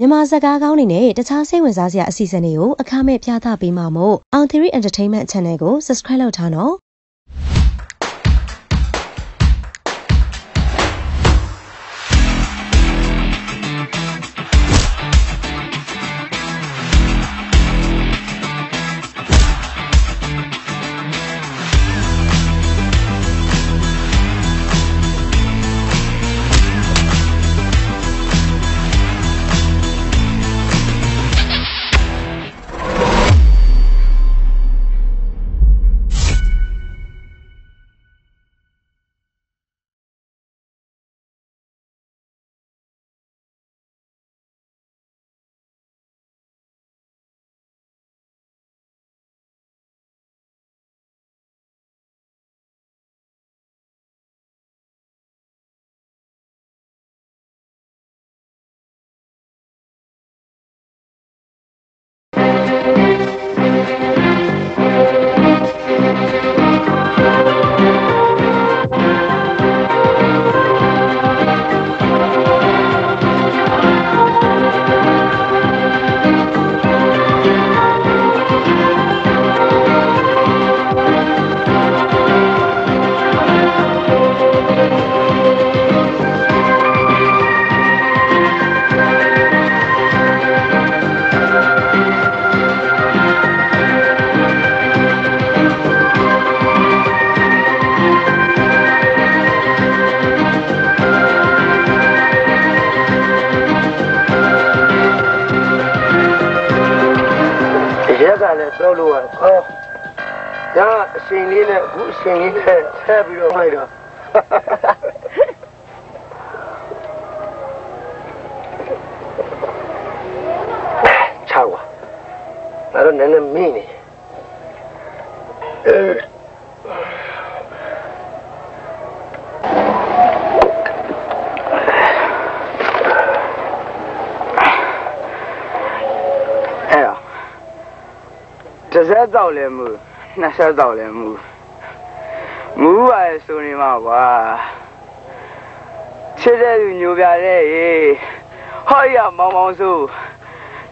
မြန်မာဇာတ်ကားကောင်းတွေနဲ့တခြားစိတ်ဝင်စားစရာအစီအစဉ်တွေကိုအခမဲ့ပြသပေးမှာမို့အောင် Theory Entertainment Channel ကို Subscribe လုပ်ထားနော် က်တော့လဲမူနှစ်ဆက်တော့လဲမူမူပါလေဆိုနေမှာကွာချစ်တဲ့လူညိုပြတဲ့ရေဟောရမောင်မောင်စု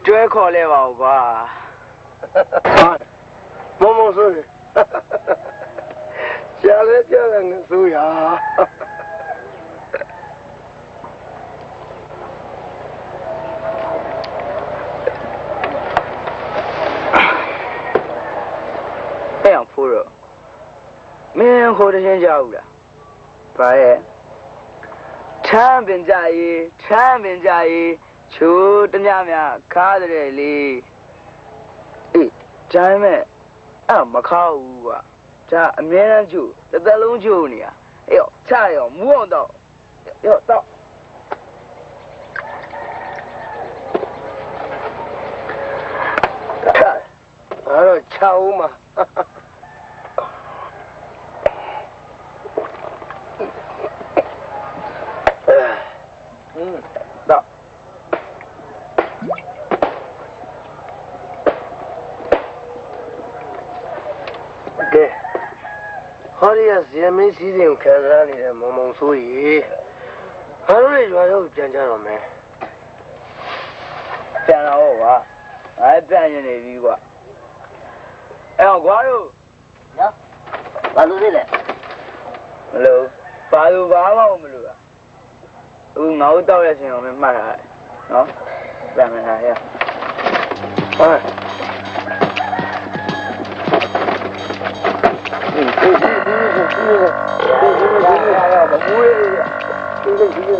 တွဲခေါ်လဲပါဦးကွာမောင်မောင်စုရှားလဲကြားတယ်ငါဆိုရအဲ့အောင်ဖိုးတော့ မင်းဟိုတချင်းကြောက်လားဘာရဲ့ချမ်းပင်ကြရေးချမ်းပင်ကြရေးချိုးတ냐မြခါတဲ့လေအေးဒါပေမဲ့အဲ့မခါဘူးကွာဒါအမြဲတမ်းချိုးတစ်သက်လုံးချိုးနေရအေးရောချရောမူးအောင်တော့ရောတော့အဲ့တော့ချအောင်မှာ ဟောဒီကဇေမင်းစည်းစိမ်ကိုခံစားနေတဲ့မောင်မောင်ဆိုးကြီးငါတို့တွေရွာရောက်ပြန်ကြတော့မယ်ပြန်တော့ကွာအဲပြန်ရင်နေပြီကွာအဲ့တော့ကွာတို့နော်ဘာလို့လဲလဲမလို့ဘာလို့ဘာမှမလို့လားအခုငါတို့တောက်ရချင်းအောင်မမှတ်ရတယ်နော်ပြန်မယ်ဟာရဟောဒီ ဒီရရမမူးရဒီဒီဒီဒီ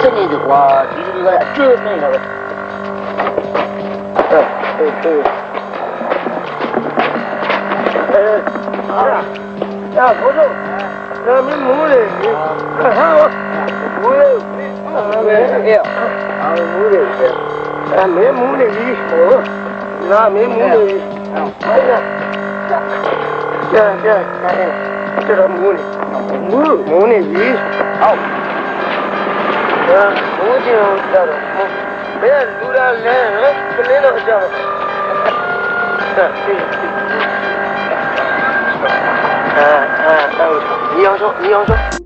စနေတကွာဒီလူကအကျွတ်နေတော့ဟဲ့ဟဲ့ဟဲ့အဲအာအာဘုရားဒါမင်းမူးလေဟာမူးလေအာမဲအေးအာမူးလေအဲမင်းမူးနေပြီဟိုငါမင်းမူးနေ ပြီဟုတ်ကဲ့ကျန်ကျန်ကျတော့မူးနေမူးမူးနေပြီဟုတ်ဒါမူးချင်တော့ဘယ်လူလာလဲကလေးတော့အကြောင်းဒါသိအာအာတော့ညီအောင်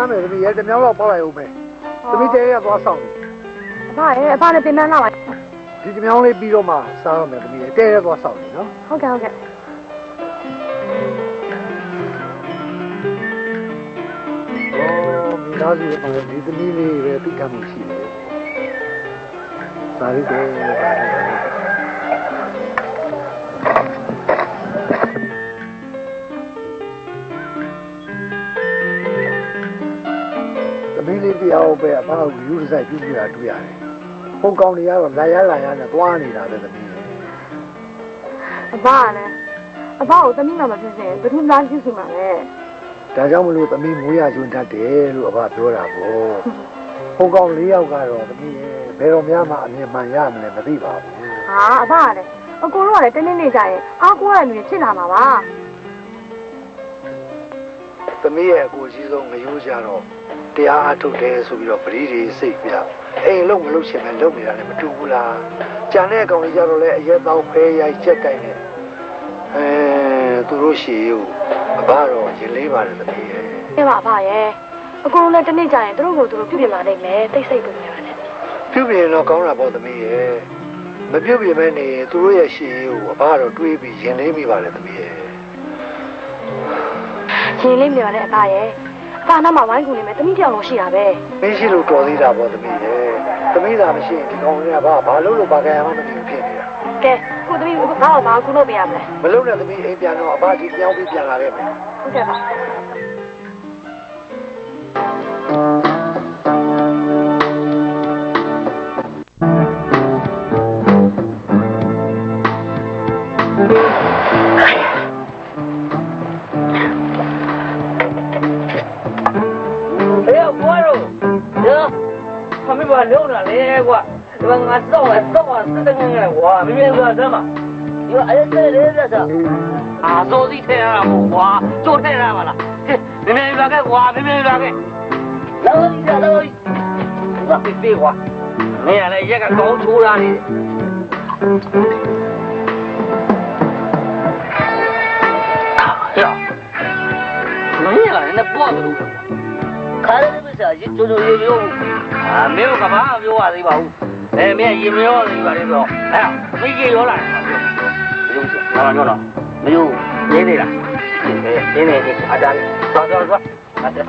မ်းမယ်သမီးရဲ့တမြောင်းတော့ပေါက်လိုက်ဦးမယ်သမီးတဲရသွားဆောင်အဖရဲ့အဖနဲ့ပြင်ပန်းလာပါဒီတမြောင်းလေးပြီးတော့မှစားရမယ်သမီးရဲ့တဲရသွားဆောင်နေနော်ဟုတ်ကဲ့ဟုတ်ကဲ့ဩမိသားစုရဲ့ဒီသမီးလေးပဲသိခံမှုရှိတယ်စားရတ တရားပဲအဖေကယူရဆိုင်ပြုပြတာတွေ့ရတယ်။ပုံကောင်းတွေကတော့လာရလာရနဲ့သွားနေတာပဲသမီးရဲ့အဖကလည်းအဖကိုသမီးမှမဖြစ်စေဘယ်သူမှပြုစုမှာလဲ။ဒါကြောင့်မလို့သမီးမိုးရကျွန်းတတ်တယ်လို့အဖေပြောတာပေါ့။ပုံကောင်း၄ယောက်ကတော့သမီးရဲ့ဘယ်တော့မှမအမြင်မှန်ရမလဲမသိပါဘူးဟာအဖကလည်းအကိုတို့ကလည်းတနေ့နေ့ကြရင်အားကိုးရတဲ့လူတွေဖြစ်လာမှာပါ။သမီးရဲ့အကိုကြီးဆုံးငရိုးကြတော့ တရားအထုတ်တယ်ဆိုပြီးတော့ပရိဒီစိတ်ပြ။အိမ်လုံးမလုပ်ချင်ပဲလုပ်နေတာလည်းမတူဘူးလား။ကြံတဲ့အကောင်ကြီးကြတော့လည်းအရက်တော့ဖဲရိုက်ချက်ကိုင်းနေ။အဲသူတို့ရှီကိုအဘတော့ရင်လေးပါတယ်သမီးရဲ့ကဲပါအဖရဲ့အကိုတို့လည်းတနေ့ကြရင်သူတို့ကိုသူတို့ပြုပြင်လာနိုင်မယ်တိတ်ဆိတ်ပုံနေပါနဲ့ပြုပြင်တော့ကောင်းတာပေါ့သမီးရဲ့မပြုပြင်မဲနေသူတို့ရဲ့ရှေ့ကိုအဘတော့တွေးပြီးရင်လေးမိပါလေသမီးရဲ့ရှင်လေးမြင်ပါနဲ့အဖရဲ့ အဖနောက်မှာဝိုင်းကူနေမယ်သမီးတယောက်လုံးရှိတာပဲမင်းရှိလို့တော်သေးတာပေါ့သမီးရဲ့သမီးသာမရှိရင်ဒီကောင်တွေကဘာဘာလို့လို့ဘာကြရမှမသိဘူးဖြစ်နေတာကဲကိုသမီးငါ့ကိုဘာကူလို့ပြရမလဲမလုံးနဲ့သမီးအိမ်ပြန်တော့အဘဒီပြောင်းပြီးပြန်လာခဲ့မယ်ဟုတ်ကဲ့ပါ 哎呀，我喽，呀，他没把留着来过，对吧？俺早啊早啊，是的个人我明明说什么？你说 哎呀，这人这是啊，早地太阳我做太阳了，嘿，明明说个我，明明说个，然后你这然后，我别废话，明天来一个高处上的。呀，没了，人家脖子都是。看 ဆရာကြီးတို့တို့ရေရိုးအာမင်းကဘာမှပြောရသေးပါဘူးအဲမင်းရေမရောသေးပါလေပြောအဲမင်းရေရောလာတယ်ပြောစရာဟာတော့တော့မယိုးနေနေလားနေနေနေအတားသွားသွားသွားအဲ့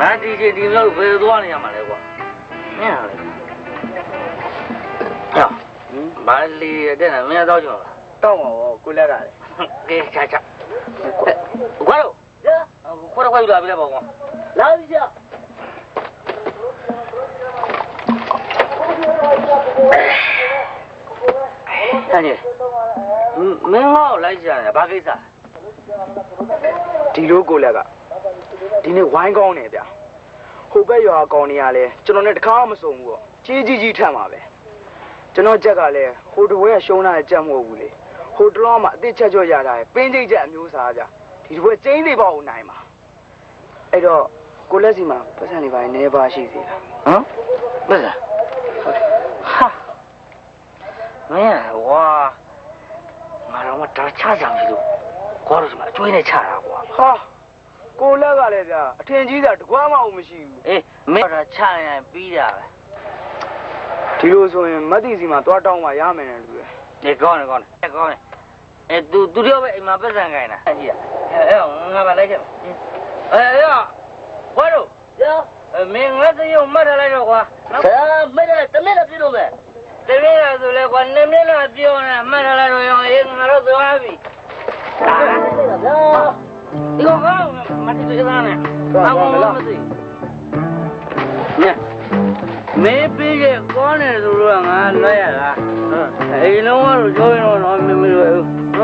ငါဒီဒီဒီလောက်ပဲသွားနေရမှာလေကွာမင်းဟာလေဟမ်ဘာလီတဲ့နာမင်းတော့ကြော်လားတောက်မှာပေါ့ကိုလက်ရတယ်ကဲချာချာကွာလို့ခေါ်တော့ခွာယူလာပြီလားပေါ့ကွာလာပြီကြာ။ဟာနေ။မင်းငေါ့လိုက်ကြတယ်ဘာကိစ္စ။ဒီလိုကိုလက်က ဒီနေ့ဝိုင်းကောင်းနေဗျဟိုဘက်ရွာကောင်နေရလဲကျွန်တော်နဲ့တခါမစုံဘူးတော့ကြီးကြီးကြီးထမ်းပါပဲကျွန်တော်ကြက်ကလည်းဟိုတပွဲရှုံးလာတဲ့ကြက်မဟုတ်ဘူးလေဟိုတလောမှာအစ်စ်ချက်ချော့ရတာပင်းချိတ်ချက်အမျိုးစားကြဒီတပွဲကျင်းသေးပေါ့နိုင်ပါအဲ့တော့ကိုလက်စီမှာပတ်စံတွေပါနေပါရှိသေးလားဟမ်ပတ်စံဟာမင်းဝါငါတော့မတားချကြံပြီလို့ခေါ်လို့ဒီမှာအကျွေးနဲ့ချတာကွာဟာ ကိုလက်ကလည်းဗျာအထင်ကြီးတာတကွာမှအောင်မရှိဘူးအေးမင်းတော့ချလိုက်ရင်ပြီးတာပဲဒီလိုဆိုရင်မတ်တီစီမှာသွားတောင်းမှရမယ်နဲ့လူရဲ့နေကောင်းနေကောင်းနေကောင်းနေအဲသူသူတို့ပဲအိမ်မှာပတ်စံခိုင်းတာအကြီးကအဲငါမလိုက်ချက်အဲရဘာလို့ရမင်းငါတရုံမတ်ထားလိုက်တော့ကွာဆရာမတ်တယ်တမင်းလည်းပြလို့မယ်တမင်းလည်းဆိုလဲကွာနေမင်းလည်းပြောနေမတ်ထားလိုက်တော့ရောအေးငါတို့သွားပြီဟာ 高呢，都说俺老爷子，嗯，哎，那我说教育了，那没没说，嗯。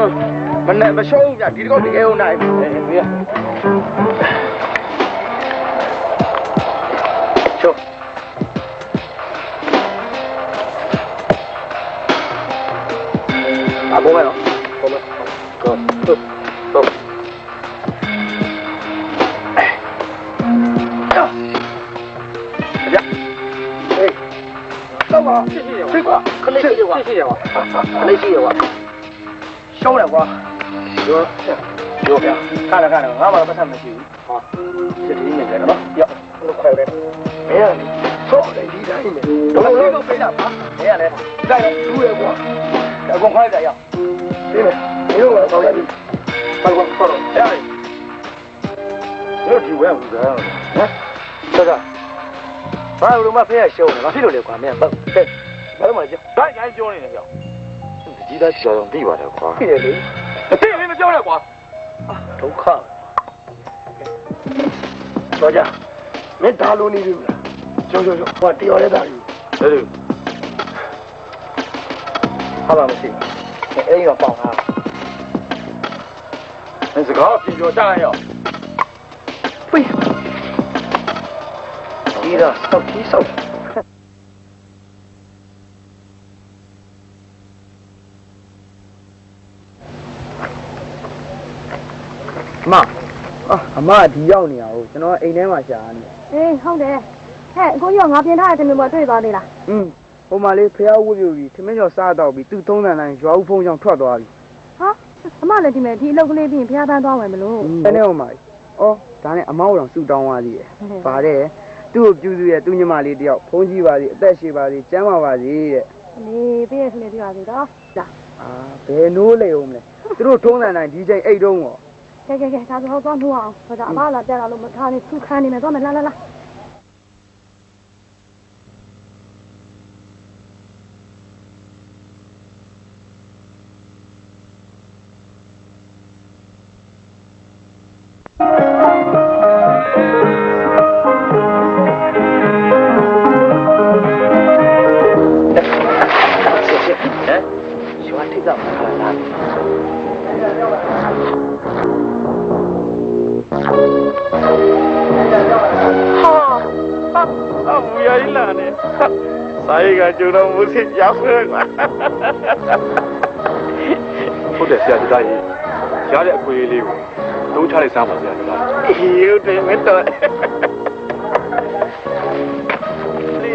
မနဲ့မရှုံးဗျာဒီတကောက်တကယ်ဟုတ်နိုင် 哎，不要。 ရှုံးအပေါ်မယ်နော်ပေါ်မယ်ကောဟုတ်ဟုတ် တော့ပါရှိရှိရောပါခလေးရှိရောရှိရှိရောခလေးရှိရောရှုံးတယ်ကွာရောရောဗျာခါလာခါလာငါမှပတ်သက်မရှိဘူးဟောစစ်တီးနေတယ်နော်ရောလို့ခွဲတယ်မင်းကဆော့တယ်ဒီတိုင်းပဲတော့လို့တော့ပေးတာပါမင်းကလည်းတိုက်တယ်လူရယ်ကွာအကုန်ခွဲကြရအောင်ပြီး ဘူးကွာဟမ်ဆော့တာဘာလို့မဖေးရရှုံးလဲမဖြစ်လို့လေကွာမင်းဟုတ်ကဲဘာလို့မလဲကြောက်တိုင်းတိုင်းပြောနေတယ်ကြောက်ကြီးသားကြောင်သိပါတယ်ကွာဖြစ်တယ်လေအသိမင်းမပြောနဲ့ကွာဒုက္ခတော့ကြမင်းဒါလိုနေပြီမလားကျော်ကျော်ကျော်ဟောတရားရဲတာယူအဲ့လိုဟာပါမရှိဘူးအဲ့ဒီတော့ပေါင်ထားမင်းစကားပြင်ပြောကြားရအောင် ပိဒီတော့စောက်ကြီးစောက်အမအာအမဒီရောက်နေအောင်ကျွန်တော်အိမ်ထဲမှာရှာနေအေးဟုတ်တယ်ဟဲ့အခုရောငါပြင်ထားတဲ့တမင်ပေါ်တွေ့သွားသေးလားอืมဟိုမှာလေးဖះဝှပြူပြီးထမင်းကျော်စားတော့ပြီးသူ့သုံးတန်တိုင်းရွာဦးဖုံးချောင်းထွက်သွားပြီဟာအမလည်းဒီမဲ့ဒီအလုပ်ကလေးပြီးရင်ဖျားပန်းသွားဝင်မလို့ဘယ်နဲ့ဟိုမှာအော်ဒါနဲ့အမောက်တော်ဆူတောင်းသွားသေးတယ်ဗါတဲ့ သူ့ကိုပြုစုရဲ့သူ့ညီမလေးတယောက်ဖုံးကြီးပါစီအသက်ရှည်ပါစီကျမ်းပါပါစီတဲ့လေပြည့်ရစလေပြပါသေးတော့လာအာဘယ်နိုးလေဦးမလဲသူတို့ထုံးတန်တိုင်းဒီချိန်အိတ်တုံးရောကဲကဲကဲဒါဆိုတော့သွားနှိုးအောင်ဟောဒါအဘလာပြတာလို့မထားနဲ့သူခန်းနေမယ်သွားမယ်လာလာလာ တူတော့မူစစ်ကြောက်ရကွာဟုတ်တယ်ဆရာဒီသားကြီးရတဲ့အခွင့်အရေးလေးကိုသုံးချလိုက်စမ်းပါဆရာဒီသားရုပ်တယ်မတော်လေ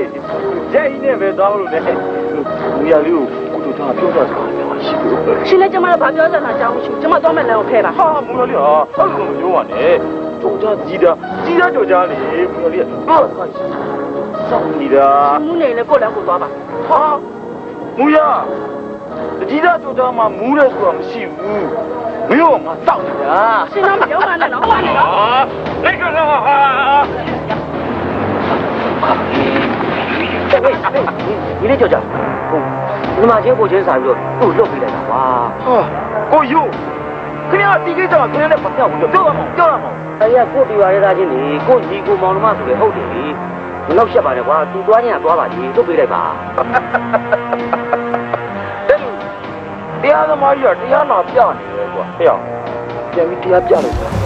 ကြိုင်နေပဲသွားလို့လေလူရလေးကိုကုတူထားပြောတာဆိုတာရှိဘူးရှင်လည်းကျမတို့ဗာပြောစမ်းတာကြောင်းမရှိဘူးကျမသွားမယ်လည်းကိုခဲပါဟာမူရလေးဟာအဲ့လိုမပြောပါနဲ့ကြော်ကြကြီးတာကြီးတာကြော်ကြလေမူရလေးကတော့ဆိုင်ဆောင်နေတာမူနေလည်းကိုလည်းကိုသွားပါ ဟာမူရတတိယကြောကြောမှာမူးတယ်ဆိုတာမရှိဘူးမင်းတို့ကငါတောက်နေတာရှင်းတော့မရောက်ပါနဲ့နော်ဟိုကနေနော်ဟာလက်ကတော့ဟာဟေးဒီလေးကြောကြောဟိုဒီမှာချင်းကိုချင်းစာပြီးတော့သူ့လွတ်ပြီးလိုက်တာကွာဟာကိုယူခင်ဗျားဒီကိစ္စကခင်ဗျားနဲ့မပြောက်ဘူးပြောရမှာပြောရမှာအဲ့ရကိုတီပါရဲသားချင်းလေကိုညီကိုမောင်နှမဆိုလေဟုတ်တယ်လေ ဘယ်လောက်ရှက်ပါလဲကွာသူသွားခြင်းကသွားပါလေသူ့ပေးလိုက်ပါတရားသမားကြီးကတရားနာပြနေတယ်ကွာဟဲ့ပြန်ပြီးတရားပြလိုက်ပါ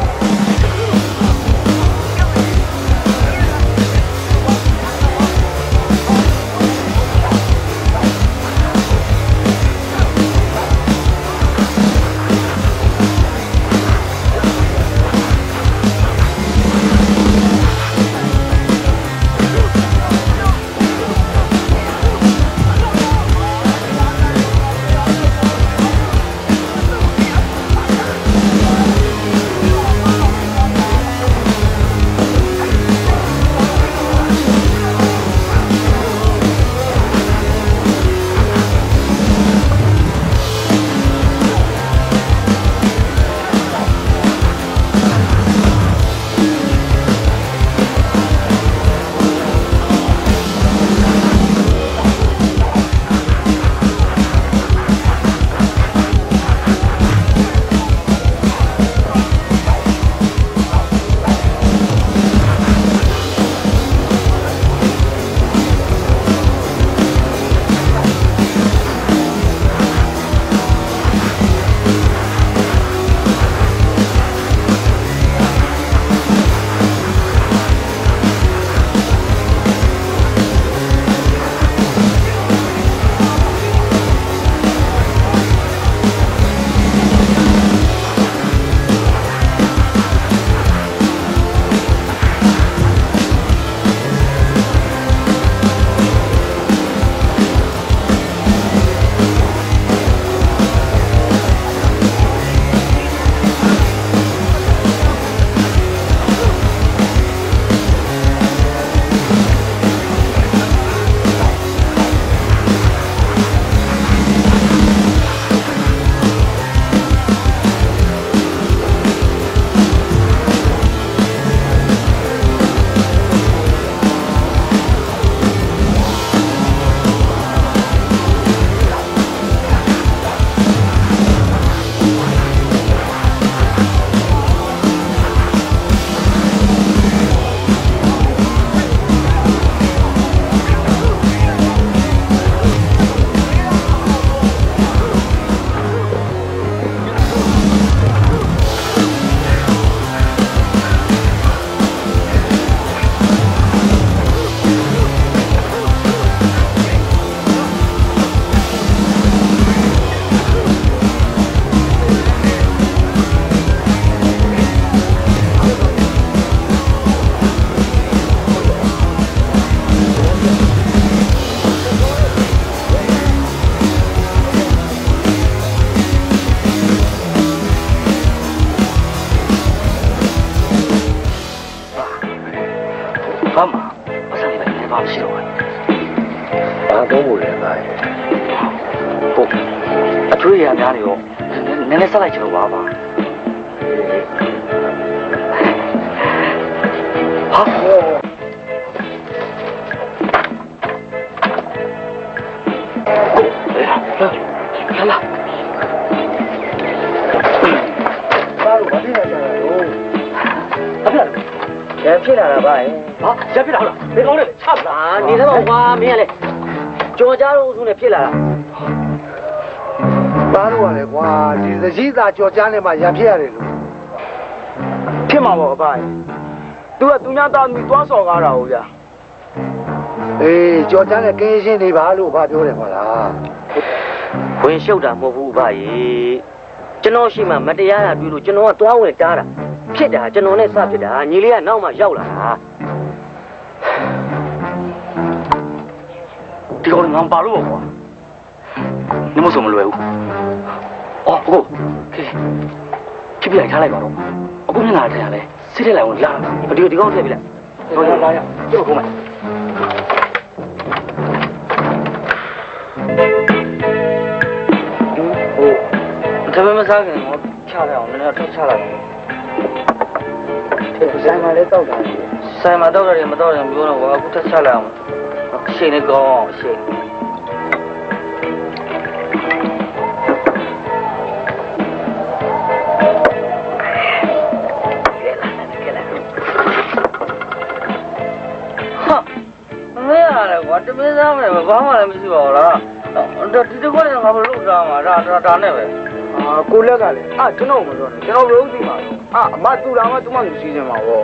ရပြစ်တာဟုတ်လားဘယ်ကောင်းလဲချပါအာနေတော့ကွာမင်းကလေကြော်ကြတော့ဦးစုနဲ့ဖြစ်လာတာဘာလို့ရလဲကွာဒီသတိသာကြော်ကြားနေမှရံဖြစ်ရတယ်လို့ဖြစ်မှာပေါ့အဖသူကသူများသားမိသွားစော်ကားတာဟုတ်ဗျာအေးကြော်ကြားနဲ့ကင်းရှင်းနေပါလို့ဘာပြောတယ်ခေါ်လားဝင်ရှုပ်တာမဟုတ်ဘူးဗျာကျွန်တော်ရှိမှမတရားတာပြုလို့ကျွန်တော်ကသွားဝင်တားတာဖြစ်တာကျွန်တော်နဲ့စဖြစ်တာညီလေးကနောက်မှရောက်လာတာ ဒီကောင်ငါပါလို့ပေါ့ကွာနမဆိုမလွယ်ဘူးအော်ဟုတ်ကဲဖြစ်ပြလိုက်ထားလိုက်ပါတော့အခုမျက်နှာထင်ရလဲစစ်တဲ့လိုက်ဝင်လာဒီဒီကောင်ထည့်ပြလိုက်ဟိုလာလာကျုပ်ကုန်းမယ်ဟိုတပည့်မစားခင်တော့ချလိုက်အောင်နည်းနည်းထောက်ချလိုက်အောင်ဆိုင်မှာလည်းတောက်တာလေဆိုင်မှာတော့တယ်မတော့တယ်ပြောတော့ကွာအခုထက်ချလိုက်အောင် ရှိနေကောင်းရှိဟာမင်းရတယ်ကွာတမင်းသားမယ်ဘာမှလည်းမရှိပါဘူးလားဒါဒီတကွက်လည်းငါမလုပ်တာမှာဒါဒါဒါနဲ့ပဲအာကိုလက်ကလည်းအာကျွန်တော်မပြောနဲ့ကျွန်တော်လုံးသိမှာအာအမတူတာမှသူမှသူစီးနေမှာပေါ့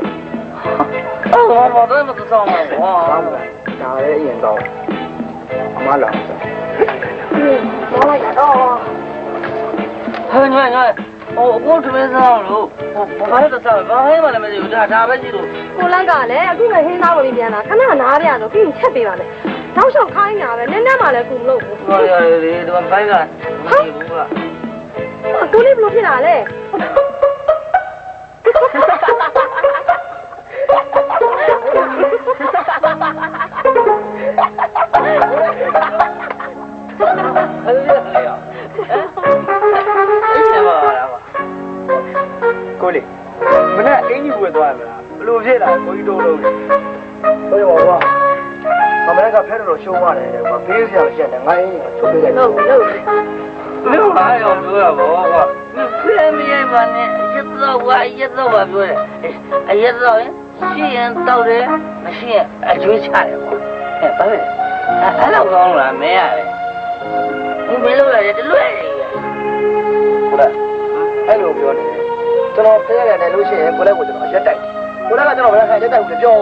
အော်ဘာဘာတော့မသဆောင်မှာကွာဘာမှ ဒါလည်းအရင်တော့အမလာအောင်တော့လိုက်တာတော့ဟဲ့ညညဟိုအခုတမင်းသားလို့ဘာလဲသဆောင်ဘာဟဲ့မှလည်းမရှိဘူးဒါဒါပဲရှိလို့ကိုလက်ကလည်းအခုပဲဟင်းသားဝင်ပြန်လာခဏနားပြရတော့ပြီးရင်ချက်ပေးပါမယ်တောက်လျှောက်ခိုင်းတာပဲနည်းနည်းမှလည်းကူမလို့ဘူးဟောရရဒီဘိုင်းကမရှိဘူးကကိုလေးဘလို့ဖြစ်လာလဲအဲ့ဒီလေရောအဲ့ဒီပါလား ကွာကိုလေးမနေ့အင်ကြီးဝယ်သွားရမလားဘလို့ဖြစ်လာကိုကြီးတို့လုံးနေဟိုရောကွာမမကဖဲတော့ရှုံးရတယ်ကွာဖေးစရာရှက်တယ်ငါအင်းချုပ်ပေးလိုက်ဟုတ်ပြီဟုတ်ပြီမင်းဘာရောပြောရပါဘောကွာမင်းဖဲမရိုက်ပါနဲ့အရက်တော့ဝါအရက်တော့ဝါပြောတယ်အရက်တော့ ရင်ရှိရင်တောက်တယ်မရှိရင်အကျွေးချတယ်ကွာဟဲ့ဘာလဲအဲ့လိုကောင်းလားမင်းရတယ်ဘယ်လိုလဲတလွဲ့နေရဟုတ်လားအဲ့လိုပြောနေတယ်ကျွန်တော်ဖဲရတယ်လည်းလို့ရှိရင်ကိုလည်းကိုကျွန်တော်ရက်တိုက်ကိုလည်းကကျွန်တော်ဘယ်ခါရက်တိုက်ဘူးပြော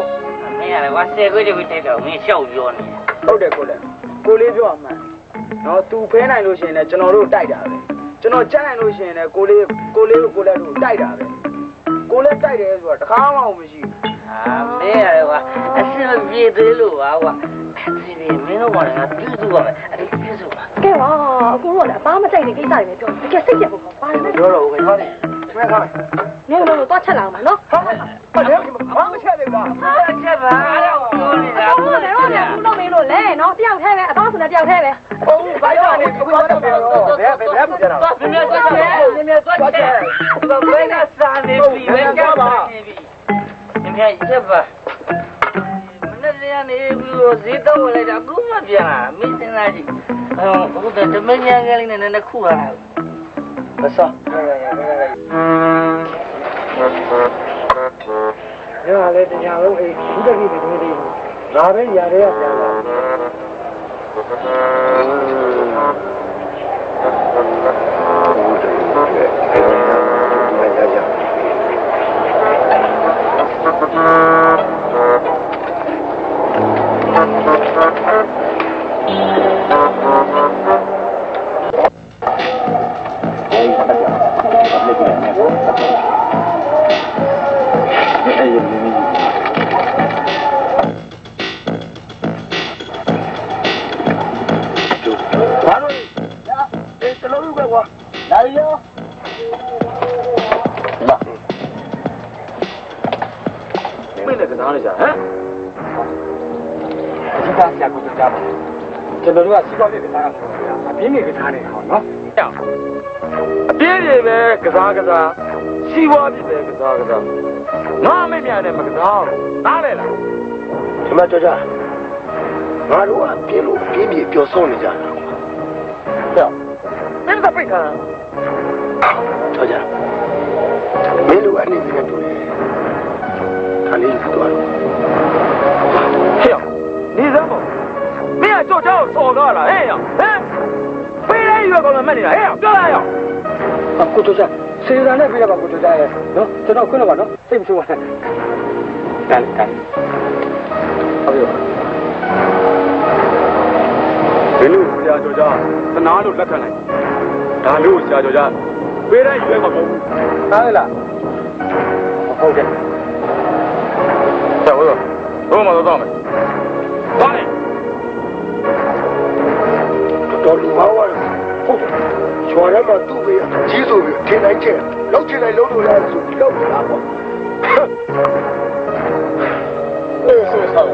မင်းရတယ်ကွာဆယ်ခွေးတခွေးတိုက်တော့မင်းရှောက်ပြောနေဟုတ်တယ်ကိုလည်းကိုလေးပြောအမှန်နော်သူဖဲနိုင်လို့ရှိရင်လည်းကျွန်တော်တို့တိုက်တာပဲကျွန်တော်ကြားနိုင်လို့ရှိရင်လည်းကိုလေးကိုလေးကိုလည်းတို့တိုက်တာပဲကိုလည်းတိုက်တယ်ဆိုတာတခါမှမရှိဘူး အာမင်းရတယ်ကွာအဆင်ပြေသေးလို့ပါကွာအဲ့ဒီမင်းတို့ကလည်းပြုစုပါမယ်အဲ့ဒီပြုစုပါကဲပါအခုတော့လည်းအပားမကြိုက်တဲ့ကိစ္စတွေပဲပြောတကယ်စိတ်ကြက်ဖို့ပါပါလေပြောတော့ဦးခင်ဗျာနေဆွဲထားမယ်နင်းတို့တော့ချက်လာအောင်ပါနော်ဟုတ်ပါဘာလဲဘာမချက်သေးဘူးလားအားချက်ပါအားတော့ပြောနေတာဟုတ်တယ်ဟုတ်တယ်ဘူးလို့မင်းလို့လဲနော်တယောက်ထဲပဲအပားဆိုတဲ့တယောက်ထဲပဲဟုတ်ဘာကြောင့်လဲကိုပြောတော့ပြောတော့ဘယ်ဘယ်ဘယ်ပြန်တော့မင်းတို့ချက်တယ်မင်းတို့ချက်တယ်ဘယ်ကစားနေပြီဘယ်ကစားနေပြီ မင်းချက်ပါမနေ့ကနေ့ပြီးဈေးတော့လိုက်တာအခုမှပြန်လာမင်းစဉ်းစားကြည့်ဟိုတမန်ညာကလေးနဲ့နည်းနည်းခုလာတာမဆောရရလေတရားလုံးအေးဘုဒ္ဓကြီးတွေတွေဒါပဲရရဲပြန်လာ ကစားကစားငါအမေမြန်နဲ့မကစားဘူးနားလေလားဒီမှာကြောကြငါတို့ကပြင်းလို့ပြင်းပြပျော်ဆုံးနေကြတာကြောက်မင်းကပိတ်ခံကြောကြမင်းတို့အနေနဲ့တူတယ်ခါလေးယူသွားတော့ဟဲ့နေစမ်းပေါ့မင်းကကြောက်ကြောက်ဆော်ကားလားဟဲ့ဟမ်ပေးလိုက်ရွယ်ကောင်လည်းမက်နေတာဟဲ့ပြောလိုက်ရောကိုကြောကြ စေရနဲ့ပြရပါကိုကြောကြရဲ့နော်ကျွန်တော်ခွင့်တော့ပါနော်စိတ်မဆိုးပါနဲ့တန်တန်ဟုတ်ပြီဒီလိုဆရာကျော်ကြသနာလို့လက်ခံလိုက်ဒါလို့ဆရာကျော်ကြပေးတဲ့ရွယ်မှာမဟုတ်ဘူးနားလေလားဟုတ်ကဲ့ဆက်ဝေးတော့တော့မတော့တော့မယ် ချော်ရမှာသူ့ပဲကြီးဆိုပြီးထင်တိုင်းချက်လောက်ချင်တိုင်းလုံးလို့ရတယ်ဆိုပြီးလောက်လာပေါ့အေးဆိုဆော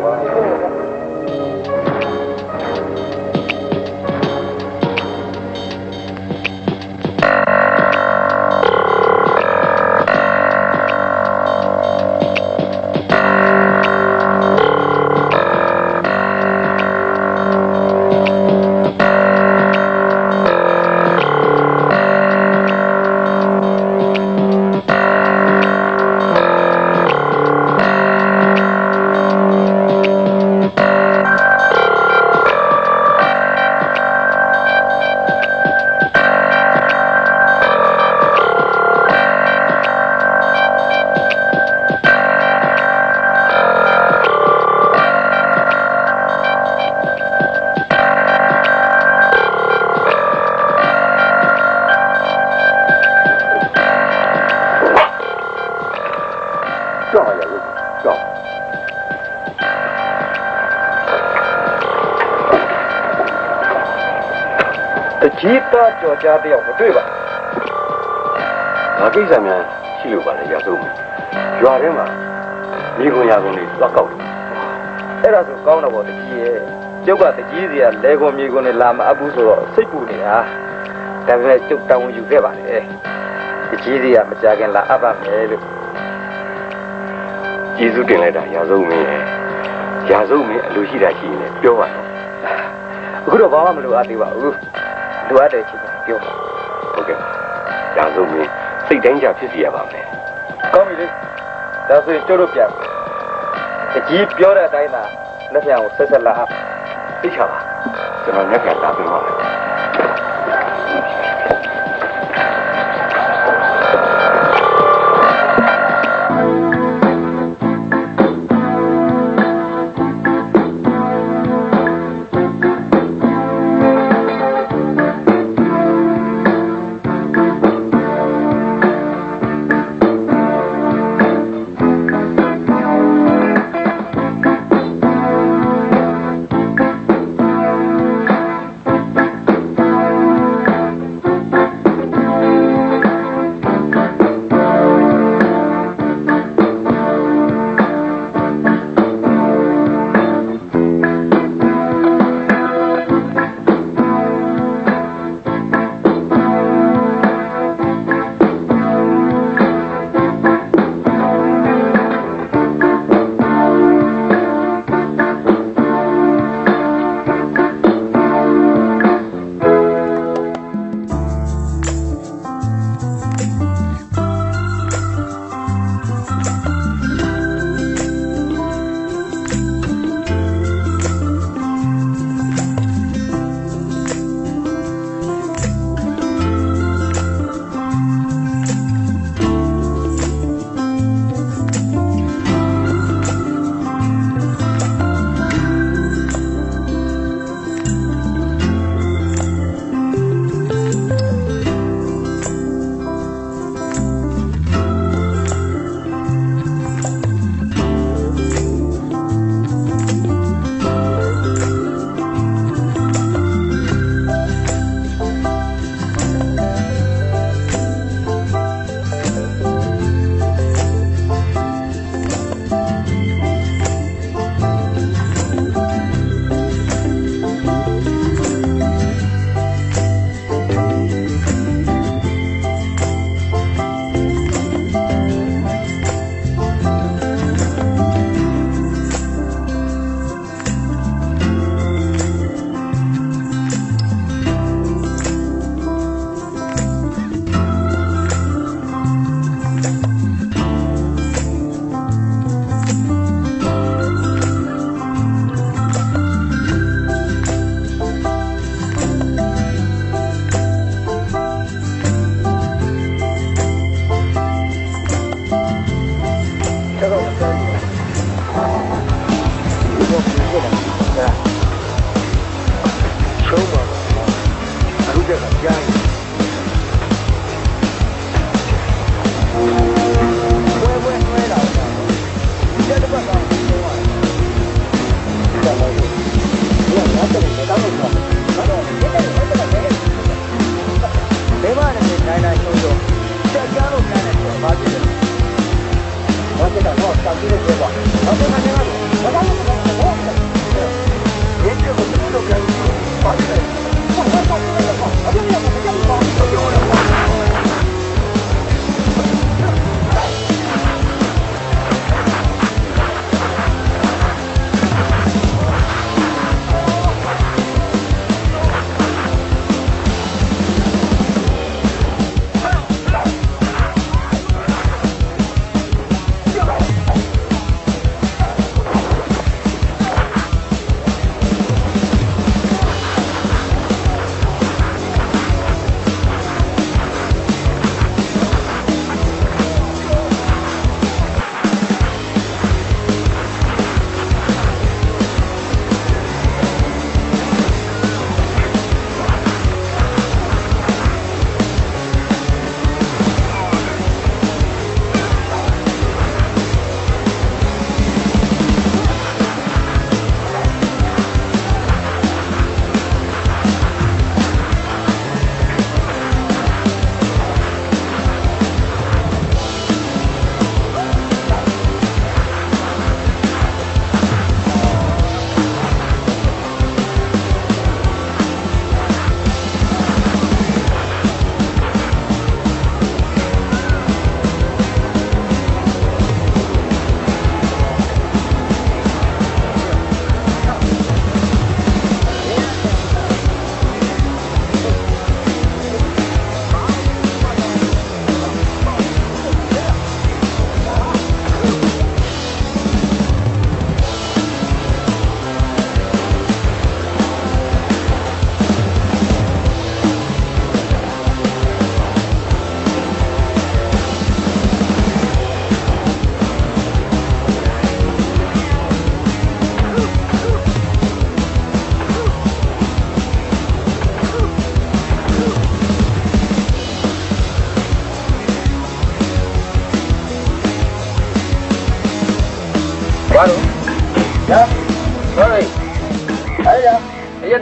တကြီးသားကြော်ကြားတယောက်မတွေ့ပါ။ဒါကိစ္စများရှိလို့ပါလေရဆုံး။ရွာထဲမှာမိခွန်ရကုန်တွေသွားကောက်တယ်အဲ့ဒါဆိုကောင်းတော့ဗောတကြီးရဲ့ကျုပ်ကတကြီးစီကလဲခွန်မြေခွန်နဲ့လာမအပ်ဘူးဆိုတော့စိတ်ပူနေတာဒါပေမဲ့ကျုပ်တောင်းယူခဲ့ပါလေတကြီးစီကမကြခင်လာအပ်ပါမယ်လို့။ကျေးဇူးတင်လိုက်တာရဆုံးမင်းရဲ့။ရဆုံးမင်းအလိုရှိတာရှိရင်လည်းပြောပါတော့အခုတော့ဘာမှမလိုအပ်သေးပါဘူး လိုအပ်တဲ့အချိန်မှာပြောပါ။ဟုတ်ကဲ့။ရဆုံးမင်းစိတ်တိုင်းကြဖြစ်စီရပါမယ်ကောင်းပြီလေဒါဆိုရင်ကျုပ်တို့ပြန်တကြီးပြောတဲ့အတိုင်းသာလက်ပြန်ကိုဆက်ဆက်လာအပ်။သိချပါ။ကျွန်တော်ညက်ကလာပြီးပါမယ်။။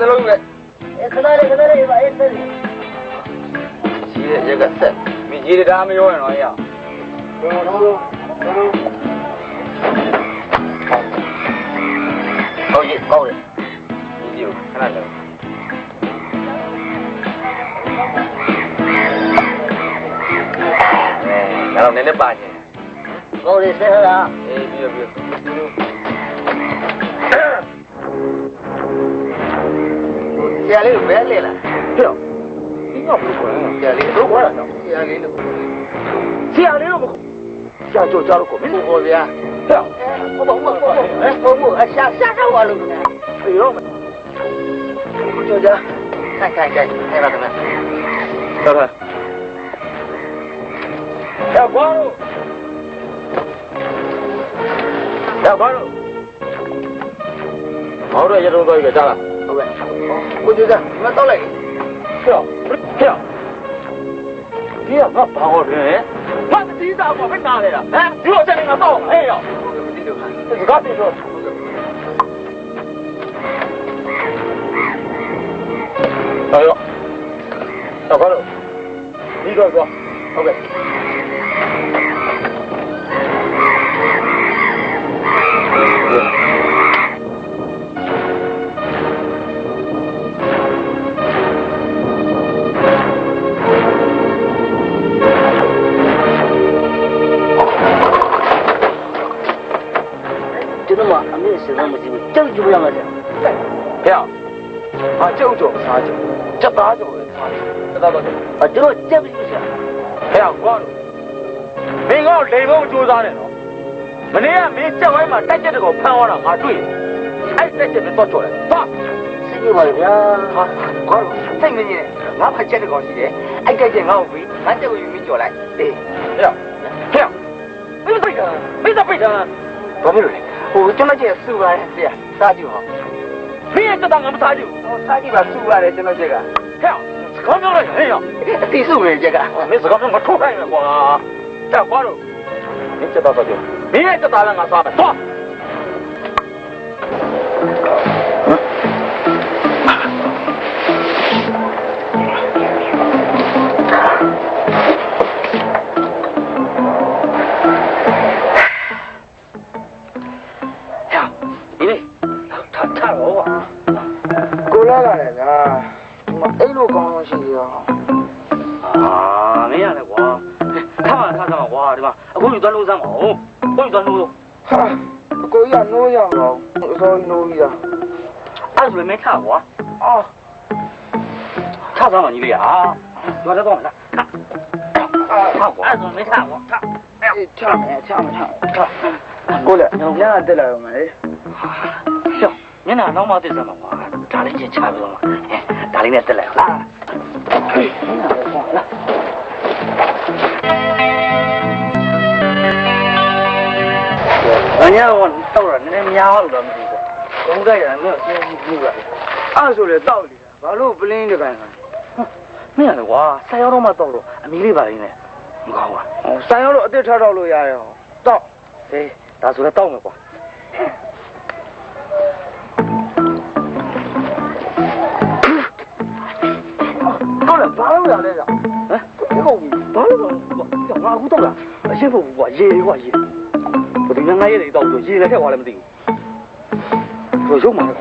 အရက်တလုံးပဲခဏလေးခဏလေးပါအဲ့ဒါကြီးရဲ့ရက်ကဆက်မိကြီးတွေဒါမပြောရင်တော့ရအောင်တော့တော့တော့ဟုတ် ရာလေးဘယ်လဲလားပြောဒီကဘယ်လိုလဲဆရာလေးတို့ခေါ်တာတော့ဆရာလေးလို့ဆရာလေးတော့မကြာကြောကြာလို့ကိုမင်းဟောဗျာပြောဟုတ်ပါဘူးဟုတ်ပါဘူးဟဲ့ဟုတ်ဘူးအရှာရှာတော့လို့နေဖေရောမကိုကြောကြခိုင်ခိုင်ခိုင်အဲ့ဒါကလည်းတော်တော်ရောက်ဘာလို့ရောက်ဘာလို့မောင်တို့ရတော့တော့ကြလား ဟုတ်ကဲ့ကိုကြောကြမတော့လိုက်ပြောပြောဒီကငါဘာလို့လဲမတတိသားကဘယ်နာလဲလားဟမ်ဒီလိုချက်နေငါတော့ဟဲ့ရောဒီကတိတော့တော်ရောတော့ဘာလို့ တော်အမေစကားမရှိဘူးကြောက်ကြည့်ရမှာလေဖေ။ဟာကျုပ်ကြော်စားကြ။စက်သားကြော်လည်းစားကြ။စက်သားတော့အကျွန်တော်ကြောက်ကြည့်စရာဖေ။ကောလို့မင်းကောလိန်ဘုံစူးစားတယ်နော်။မနေ့ကမင်းကြက်ဝိုင်းမှာတိုက်ချက်တကောဖမ်းသွားတာငါတွေ့တယ်။အဲ့တိုက်ချက်မင်းတော့ကြော်တယ်။ဟာစိတ်ရပါဗျာဟာကောလို့စိတ်မငြင်းနဲ့ငါဖက်ချက်တကောရှိတယ်။အဲ့တိုက်ချက်ငါ့ကိုပြီးငါတက်ကိုယူပြီးကြော်လိုက်။အေးဖေ။ဖေ။မင်းသိတာမင်းသိတာဘာဖြစ်လို့လဲ ဟိုကျွန်တော်ကျစူပါတယ်ဆရာစားကြည့်ဟောမင်းရဲ့တက်တာငါမစားကြည့်ဟိုစားကြည့်ပါစူပါတယ်ကျွန်တော်ကျက်ကဘူးဟဲ့စကောင်းပြောလိုက်ဟဲ့ရောအတိစုပဲကျက်ကမင်းစကောင်းပြောမထုတ်နိုင်ဘူးကွာတက်ကွာတော့မင်းချက်တော့တော့ပြောမင်းရဲ့တက်တာလည်းငါစားမယ်သွား ကိုလာလာတယ်လားဒီမှာအဲ့လိုကောင်းလို့ရှိရောအာမင်းရလေကွာထားပါထားထားကွာဒီမှာအခုယူသွားလို့စမ်းပါဦးကိုယူသွားလို့ဟာအကိုကြီးကနိုးရအောင်အစောနိုးပြီးသားအဲ့ဒါဆိုလည်းမင်းထားကွာအော်ထားစမ်းပါညီလေးဟာရွာတော့တော့မလားထားကွာအဲ့ဒါဆိုမင်းထားကွာထားအေးချမယ်ချမယ်ချထားကိုလည်းညနာတက်လာအောင်လေရှောင်းမျ က်နှာနောက်မှသိစမ်းပါကွာဒါလေးချင်းချပြီးတော့ဒါလေးနဲ့တက်လိုက်ဟာအညာကတော့တော့နည်းနည်းများလို့တော့မသိဘူး။ကုန်းကြိုက်ရတယ်မင်းအင်းကြီးပြလိုက်အဲ့ဆိုလေတောက်နေတာဘာလို့ပလင်းတကန်လဲ။မင်းရတယ်ကွာဆက်ရောက်တော့မှတော့လို့အမီလေးပါရင်းနဲ့မကောင်းဘူးဟောဆိုင်ရောတော့အစ်စ်ထားတော့လို့ရတယ်ဟောတောက်။ဟေးဒါဆိုလည်းတောက်မယ်ကွာ ကိုလည်းဘာလို့ရလဲကြော။ဟမ်ဒီကောင်ဘာလို့လဲကွာငါအခုတော့လားအရှင်းဖို့ကွာရေကွာရေ။ဘယ်သူငါရဲ့တွေတော့ဆိုရေလည်းထက်သွားလည်းမသိဘူး။ဘယ်ရုံမှလည်း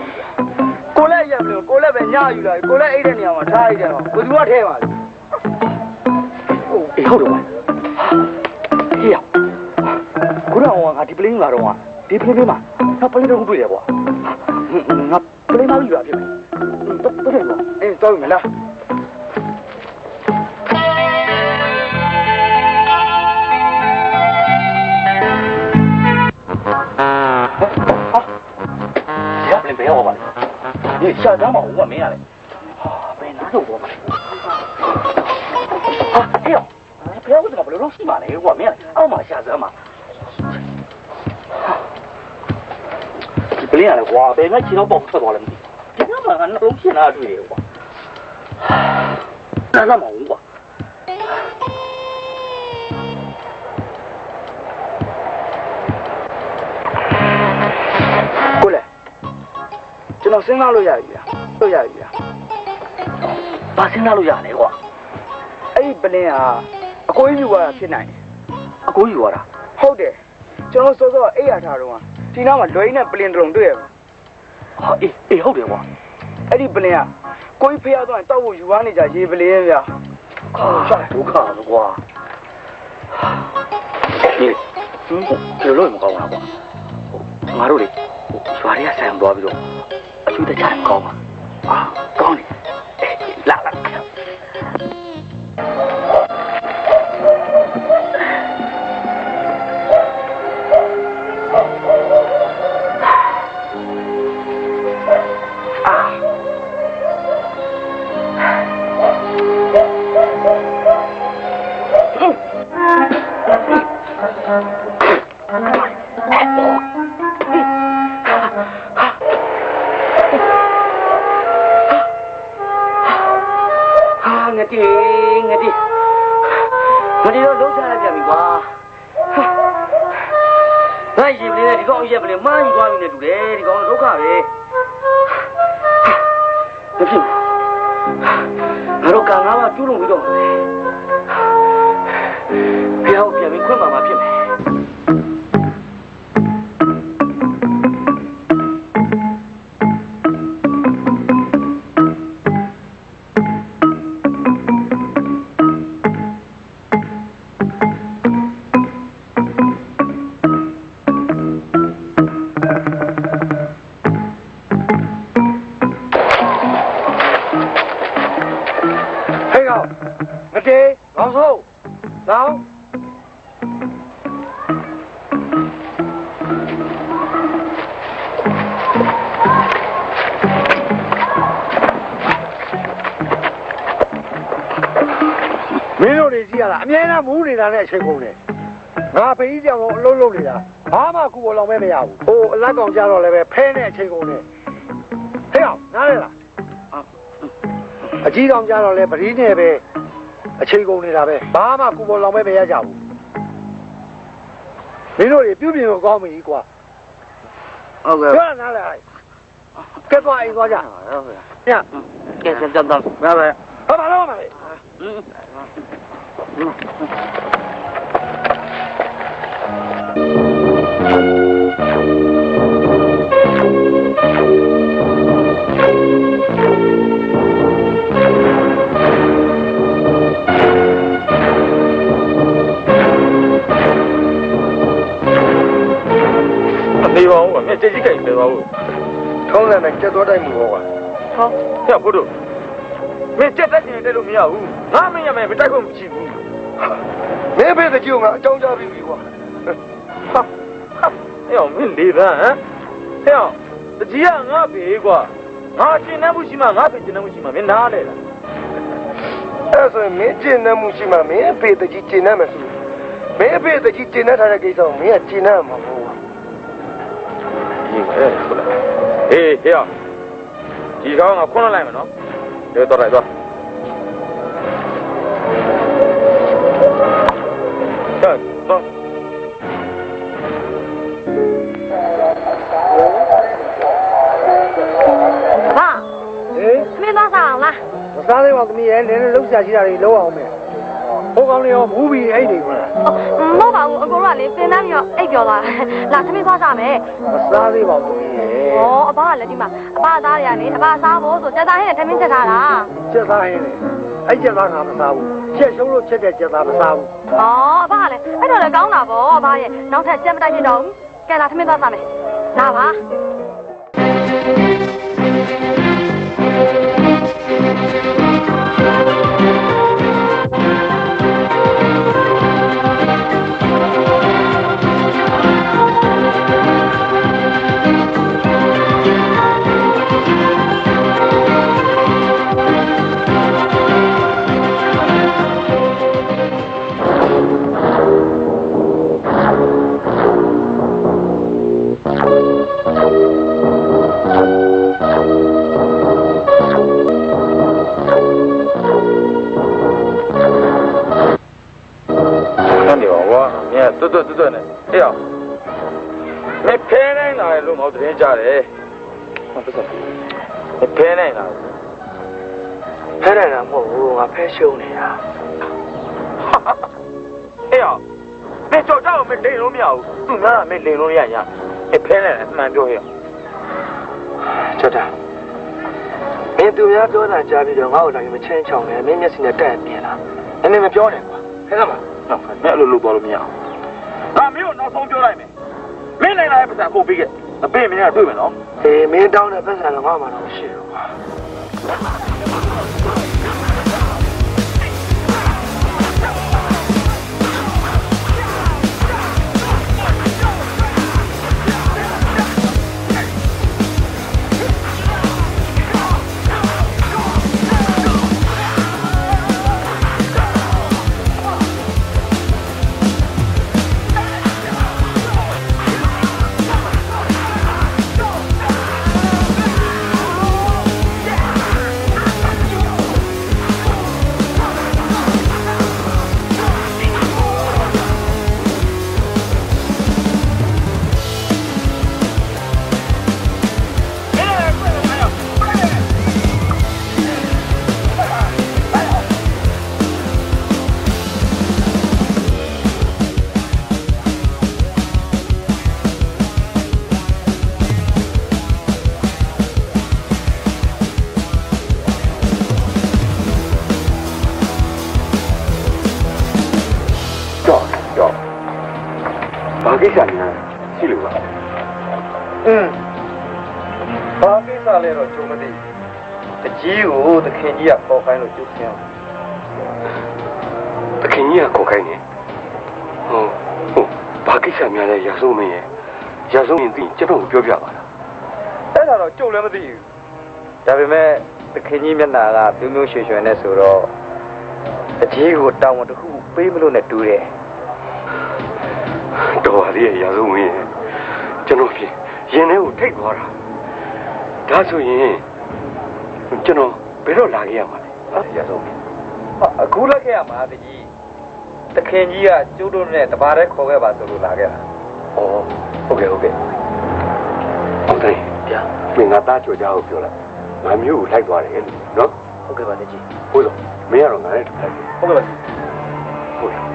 ကိုလည်းရမလို့ကိုလည်းပဲညယူလာကိုလည်းအိတ်တဲ့နေရာမှာထားလိုက်တယ်ဟောဘယ်သူကထဲပါလဲဟုတ်အေးဟုတ်တယ်ကွာ။ဟေးရခုနကငါဒီပလင်းလာတော့ဒီပလင်းလေးမှာငါပလင်းတော့တွေ့တယ်ကွာ။ငါပလင်းမလို့ရဖြစ်မယ်။တော့တော့တယ်ကွာအေးတောက်မလား။ရပလင်းဘယ်ရောက်ပါလဲ။ဒီရှာတမ်းမဟုတ်ကမင်းရလေ။ ဟာဘယ်နာတော့ဘောမလဲ။ဟာဟေးရဘယ်ရောက်တော့ဘယ်လိုလုပ်ရှိပါလဲကွာမင်းရလေအောက်မှာရှာစမ်းမှာ။ဒီပလင်းရလေကွာဘယ်နဲ့ချီတော့ပေါက်ထွက်သွားလဲမသိဘူး။ဒီကမှငါနှလုံးရှင်းလာ ကျွန်တော်စဉ်းစားလို့ရပြီလားလို့ရပြီလား။ဘာစဉ်းစားလို့ရလဲကွာအဲ့ဒီပလင်းဟာအကိုကြီးယူသွားတာဖြစ်နိုင်တယ်။အကိုကြီးရောတာဟုတ်တယ်ကျွန်တော်စောစောအိတ်ရထားတော့ဒီနားမှာလွိုင်းနဲ့ပလင်းတုံတွေ့ရမှာ။ဟာအေးအေးဟုတ်တယ်ကွာအဲ့ဒီပလင်းကကိုကြီးဖျားသွားရင်တောက်ဖို့ယူသွားနေကြရေပလင်းဗျာ။ဟာဒုက္ခပဲကွာ။ဒီဟင်းဒီလိုလို့မကောင်းဘူးကွာ။ငါတို့လေရွာတွေကဆန်သွားပြီးတော့ အချွေးတချမ်းကော နေတာနဲ့အချိန်ကုန်တယ်ငါဖေးကြောင်တော့အလုံးလုံးနေတာဘာမှကူပေါ်လောင်မဲမရဘူးဟိုအလက်ကောင်ကြတော့လည်းပဲဖဲနဲ့အချိန်ကုန်နေဟဲ့အောင်နားလဲလားအကြီးကောင်ကြတော့လည်းပတိနဲ့ပဲအချိန်ကုန်နေတာပဲဘာမှကူပေါ်လောင်ပဲမရကြဘူးမင်းတို့တွေပြုပြင်ကိုကောင်းပြီကွာဟုတ်ကဲ့ပြောနားလဲကဲသွားအိမ်သွားကြဟုတ်ကဲ့ညကဲဆက်ကြတော့ရပါဘာမှလုပ်မလဲ သေးပါဘူးအမေကြည့်ကြည့်ကြိုက်တယ်ပါဘူးထုံးစံနဲ့ကျက်သွားတိုက်မှုပေါ့ကွာဟောဆရာဘုတို့မင်းကြက်တက်ချင်တက်လို့မရဘူးငါမင်းရမယ်မတိုက်ဖို့မရှိဘူးမင်းဖေးတဲ့ကြုံကအကြောင်းကြားပြီးပြီကွာဟာဟာဟဲ့အောင်မင်းလေးသန်းဟမ်ဟဲ့အောင်တကြီးကငါဖေးကွာငါရှင်းနှမှုရှိမှငါဖေးရှင်းနှမှုရှိမှမင်းနားလေလားအဲ့ဆိုရင်မင်းကျင့်နှမှုရှိမှမင်းအဖေတကြီးကျင့်နှမယ်ဆိုမင်းအဖေတကြီးကျင့်နှထားတဲ့ကိစ္စကိုမင်းကကျင့်နှမှာမဟုတ်ဘူး ဒီပဲဟုတ်လားဟေးဟဲ့အောင်ဒီကောင်ကခွန်းလိုက်မယ်နော်ဒီတော့လိုက်တော့ဆက်တော့ဘာဟေးသမင်းသားစားအောင်လားမစားသေးပါဘူးသမီးရဲ့နည်းနည်းလှုပ်ရှားရှိတာတွေလုံးအောင်မယ် ဟိုကောင်လေးရောမူးပြီးအဲ့ဒီကွာမဟုတ်ပါဘူးအကိုကလေပင်နှမ်းပြီးတော့အိပ်ပြောသွားလာသမင်းသွားစားမယ်မစားသေးပါဘူးသမီးရဲ့ဩအဘကလည်းဒီမှာအဘသားတွေကနေအဘစားဖို့ဆိုစက်သားဟင်းနဲ့သမင်းချက်ထားတာချက်သားဟင်းလေအဲ့ချက်သားငါမစားဘူးချက်ရှုံးလို့ချက်တဲ့ချက်သားမစားဘူးဩအဘကလည်းအဲ့တော့လည်းကောင်းတာပေါ့အဘရဲ့နောက်ထပ်ချက်မတိုက်ဖြစ်တော့ဘူးကဲလာသမင်းသွားစားမယ်လာပါ看你 တွတ်တွတ်တွတ်နဲ့အေးအောင်မဖဲနိုင်လာလို့မဟုတ်သတင်းကြတယ်မပတ်စံမဖဲနိုင်လာဖဲနိုင်တာမဟုတ်ဘူးငါဖဲရှုံးနေတာအေးအောင်မကြောက်တော့မလိန်လို့မရဘူးသူငါကမလိန်လို့ရရအဖဲနိုင်အမှန်ပြောရကြောက်တာမင်းသူများပြောတာကြားပြီးတော့ငါ့ကိုလာရင်မချင်းချောင်နဲ့မင်းမျက်စိနဲ့တက်မြင်လားနည်းနည်းမပြောနဲ့ကွာခဲကမှာဟုတ်ကဲ့မင်းအဲ့လိုလုပ်သွားလို့မရဘူး ငါမင်းကိုနောက်ဆုံးပြောလိုက်မယ်မင်းနိုင်လာတဲ့ပတ်စံကိုပေးခဲ့မပေးမင်းကတွေ့မယ်နော်အေးမင်းတောင်းတဲ့ပတ်စံတော့ငါမှတော့မရှိဘူး ခင်ကြီးကခေါ်ခိုင်းလို့ကျုပ်ဆင်းသခင်ကြီးကခေါ်ခိုင်းနေဟုတ်ဟုတ်ဘာကိစ္စများလဲရာဆုံးမင်းရဲ့ရာဆုံးမင်းသိကျွန်တော်ကိုပြောပြပါလားအဲ့ဒါတော့ကျုပ်လည်းမသိဘူးဒါပေမဲ့တခင်ကြီးမျက်နှာကပြုံးပြုံးရွှေရွှေနဲ့ဆိုတော့တကြီးကိုတောင်းဝန်တစ်ခုပေးမလို့နဲ့တူတယ်တော်ပါလေရာဆုံးမင်းရဲ့ကျွန်တော်ဖြင့်ရင်ထဲကိုထိတ်သွားတာဒါဆိုရင်ကျွန်တော် ဘယ်တော့လာခဲ့ရမှာလဲဟာရဆုံးအခုလက်ခဲ့ရမှာတကြီးတခင်ကြီးကကျိုးတို့နဲ့တပါးတည်းခေါ်ခဲ့ပါဆိုလို့လာခဲ့တာဩဟုတ်ကဲ့ဟုတ်ကဲ့ဟုတ်တယ်ဗျာမင်းငါသားကြော်ကြအောင်ပြောလိုက်ငါမျိုးကိုလိုက်သွားတယ်နော်ဟုတ်ကဲ့ပါတကြီးဟုတ်တော့မင်းကတော့ငါနဲ့တူလိုက်တယ်ဟုတ်ကဲ့ပါဟုတ်လား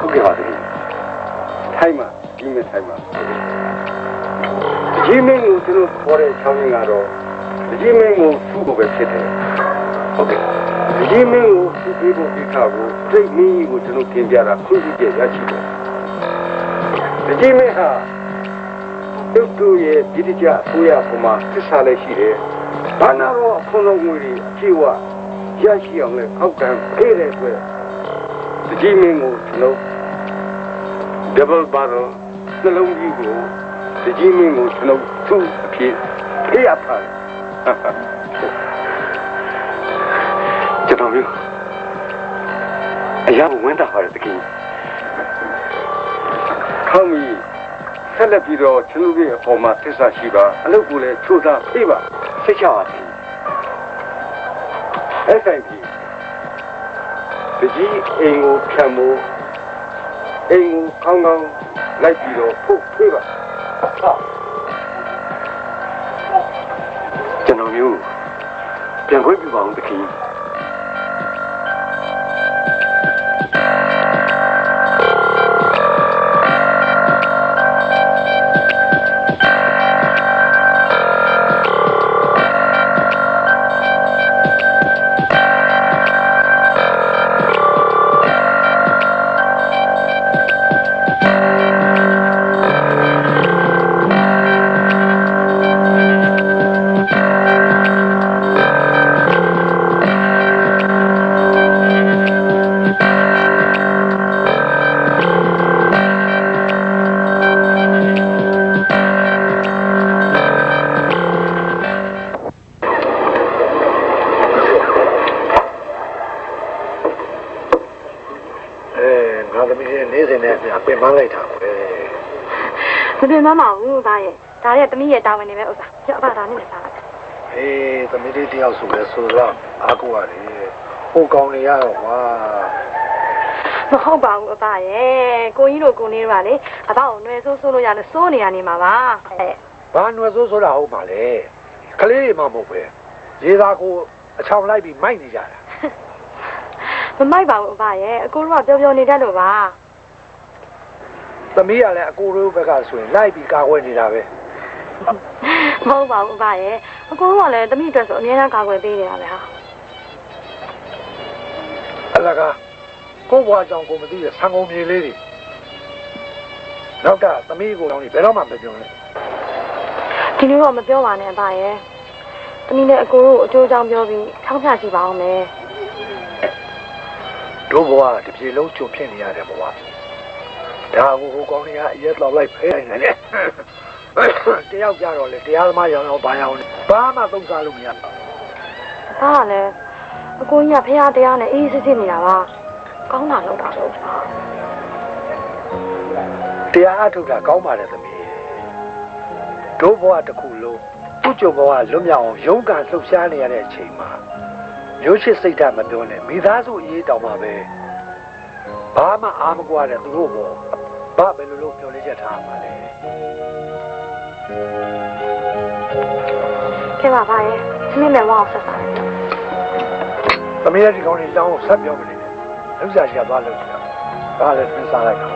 ဟုတ်ကဲ့ပါတည်းထိုင်မှာ ဒီမဲ့ထိုင်မှာဒီမင်းကိုသူတို့ခေါ်တဲ့ချောင်းရင်းကတော့ဒီမင်းကိုသူ့ကိုပဲဖြစ်တယ်ဟုတ်ကဲ့ဒီမင်းကိုသူ့ပြီးဖို့ကိစ္စကိုစိတ်မင်းကိုကျွန်တော်တင်ပြတာခွင့်ပြုချက်ရရှိတယ်ဒီမင်းဟာသူ့တို့ရဲ့ဒီတကြအစိုးရပုံမှာသစ္စာလည်းရှိတယ်ဘာနာတော့အခွန်ဆုံးငွေတွေအပြည့်ဝရရှိအောင်လဲခောက်တန်းပေးတဲ့အတွက်ဒီမင်းကိုကျွန်တော် double barrel နှလုံးကြီးကိုဒီကြီးမင်းကိုကျွန်တော်သူ့အဖြစ်ဖေးရပါကျွန်တော်မျိုးအရာဝင်တာပါတယ်တကယ်ခေါင်းမီဆက်လက်ပြီးတော့ကျွန်တော်ရဲ့အပေါ်မှာသစ္စာရှိပါအလုပ်ကိုလည်းချိုးစားဖေးပါစိတ်ချပါစေအဲ့ဆိုင်ကြီးဒီကြီးအိမ်ကိုဖြတ်မို့အိမ်ကိုကောင်းကောင်း လိုက်ပြီးတော့ဖုတ်ဖေးပါကျွန်တော်မျိုးပြန်ခွင့်ပြုပါအောင်တကယ် မဘူးသားရဲ့ဒါရဲ့တမီးရဲ့တာဝန်နေပဲဥစ္စာကြောက်ပါဒါနဲ့လည်းစားလိုက်အေးသမီးလေးတယောက်ဆိုလဲဆိုတော့အားကိုရတယ်ဟိုကောင်းနေရတော့ကွာမဟုတ်ပါဘူးအဖရဲ့ကိုကြီးတို့ကိုနေပါလေအဖကိုຫນွယ်ဆိုးဆိုးလို့ရလို့စိုးနေရနေမှာပါအဲဘာနွယ်ဆိုးဆိုတာဟုတ်ပါလေကလေးတွေမှမဟုတ်ပဲရေသားကိုအချောင်လိုက်ပြီးမိုက်နေကြတာမမိုက်ပါဘူးအဖရဲ့အကိုတို့ကပျော်ပျော်နေတတ်လို့ပါ သမီးကလည်းအကိုတို့ဘက်ကဆိုရင်လိုက်ပြီးကာကွယ်နေတာပဲမဟုတ်ပါဘူးအဖရဲ့အကိုတို့ကလည်းတမီးအတွက်ဆိုအများအားကာကွယ်ပေးနေတာပဲဟာအလကားကို့ဘွားကြောင့်ကိုမသိတဲ့ဆံကုန်မြေလေးတွေနောက်ကသမီးကိုတောင်းနေဘယ်တော့မှမပြောနဲ့ဒီလိုတော့မပြောပါနဲ့အဖရဲ့တမီးနဲ့အကိုတို့အကျိုးကြောင့်ပြောပြီးထောက်ပြကြည့်ပါအောင်မယ်တို့ဘွားတစ်ပြေလုံးကြုံဖြစ်နေရတယ်ဘွား ဒါကိုဟိုကောင်းနေကအရက်တော့လိုက်ဖဲနေတယ်တယောက်ကြတော့လေတရားသမားရောင်ရောင်ဘာရောင်ဘာမှသုံးစားလို့မရဘူးအဖကလည်းအကိုကြီးကဖះတရားနဲ့အေးအေးဆေးဆေးနေတာပါကောင်းတာလုပ်တာလို့တရားအထုတ်တာကောင်းပါတယ်သမီးတို့ဘဝတစ်ခုလုံးဥကြုံဘဝလွတ်မြောက်အောင်ရုန်းကန်လှုပ်ရှားနေရတဲ့အချိန်မှာမျိုးချစ်စိတ်ဓာတ်မပြောနဲ့မိသားစုအရေးတောင်မှပဲဘာမှအားမကွာတဲ့သူတို့ဘော ဘာပဲလို့လို့ပြောလေးချက်ထားမှာလဲကဲပါပါရဲ့သမီးနဲ့ဝါအောင်ဆက်စားတယ်သမီးရဲ့ဒီကောင်းလေးတောင်းကိုဆက်ပြောမနေနဲ့လှုပ်ရှားရှားသွားလို့したဒါလည်းသင်စားလိုက်တော့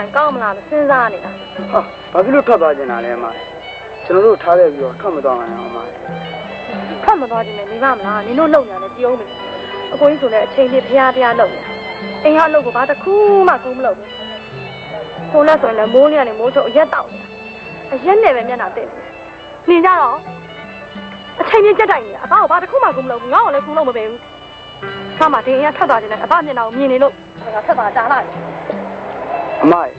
သွားရင်ကောင်းမလားမစဉ်းစားနေတာဟာဘာဖြစ်လို့ထွက်သွားကျင်တာလဲအမကျွန်တော်တို့ထားခဲ့ပြီးတော့ထွက်မသွားနိုင်အောင်အမထွက်မသွားခြင်းနဲ့နေပါမလားနင်တို့လုံညာနဲ့ကြည့်အောင်မယ်အကိုကြီးဆိုလည်းအချိန်လေးဖျားဖျားလုံနေအိမ်ကအလုပ်ကိုဘာတစ်ခုမှကုန်းမလုပ်ဘူးကိုလက်ဆိုရင်လည်းမိုးလျက်နဲ့မိုးချုပ်အရက်တောက်နေအရက်နဲ့ပဲမျက်နှာတက်နေကြတော့အချိန်ကြီးကြက်တိုင်နေတာအဘကိုဘာတစ်ခုမှကုန်းမလုပ်ဘူးငါ့ကိုလည်းကုန်းလို့မပေးဘူးဆမ်းမတင်အိမ်ကထွက်သွားခြင်းနဲ့အဘမျက်နှာကိုမြင်နေလို့ငါထွက်သွားတာလာတယ် အမရေ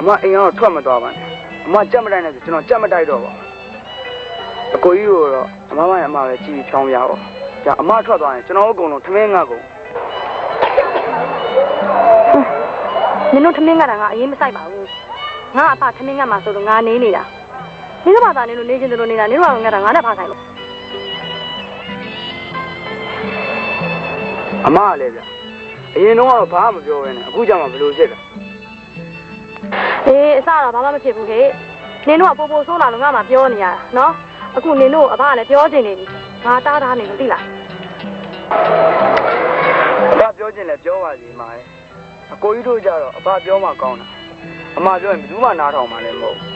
အမအိမ်ကတော့ထွက်မသွားပါနဲ့အမကြက်မတိုက်နဲ့ဆိုကျွန်တော်ကြက်မတိုက်တော့ပါဘူးအကိုကြီးကိုတော့အမမရဲ့အမပဲကြည့်ပြီးဖြောင်းပြပါကြာအမထွက်သွားရင်ကျွန်တော်တို့အကုန်လုံးထမင်းငါကုန်နင်တို့ထမင်းကတာငါအရင်မဆိုင်ပါဘူးငါအဖထမင်းကမှာဆိုတော့ငါနေနေတာနင်တို့ဘာသာနင်တို့နေချင်းတို့နေတာနင်တို့ကငါတာငါနဲ့ဖားဆိုင်လို့အမကလည်းဗျအရင်တော့ကတော့ဘာမှမပြောဘဲနဲ့အခုကျမှဘယ်လိုဖြစ်လဲ အေးအစတော့ဘာမှမဖြစ်ဘူးခေနင်တို့ကပိုပိုဆိုးလာလို့ငါမှပြောနေရတာနော်အခုနင်တို့အဖကလည်းပြောချင်နေပြီငါတားတားနေလို့သိလားအဘပြောချင်လဲပြောပါစီအမရေအကိုကြီးတို့ကြတော့အဘပြောမှကောင်းတာအမပြောရင်ဘယ်သူမှနားထောင်မှလည်းမဟုတ်ဘူး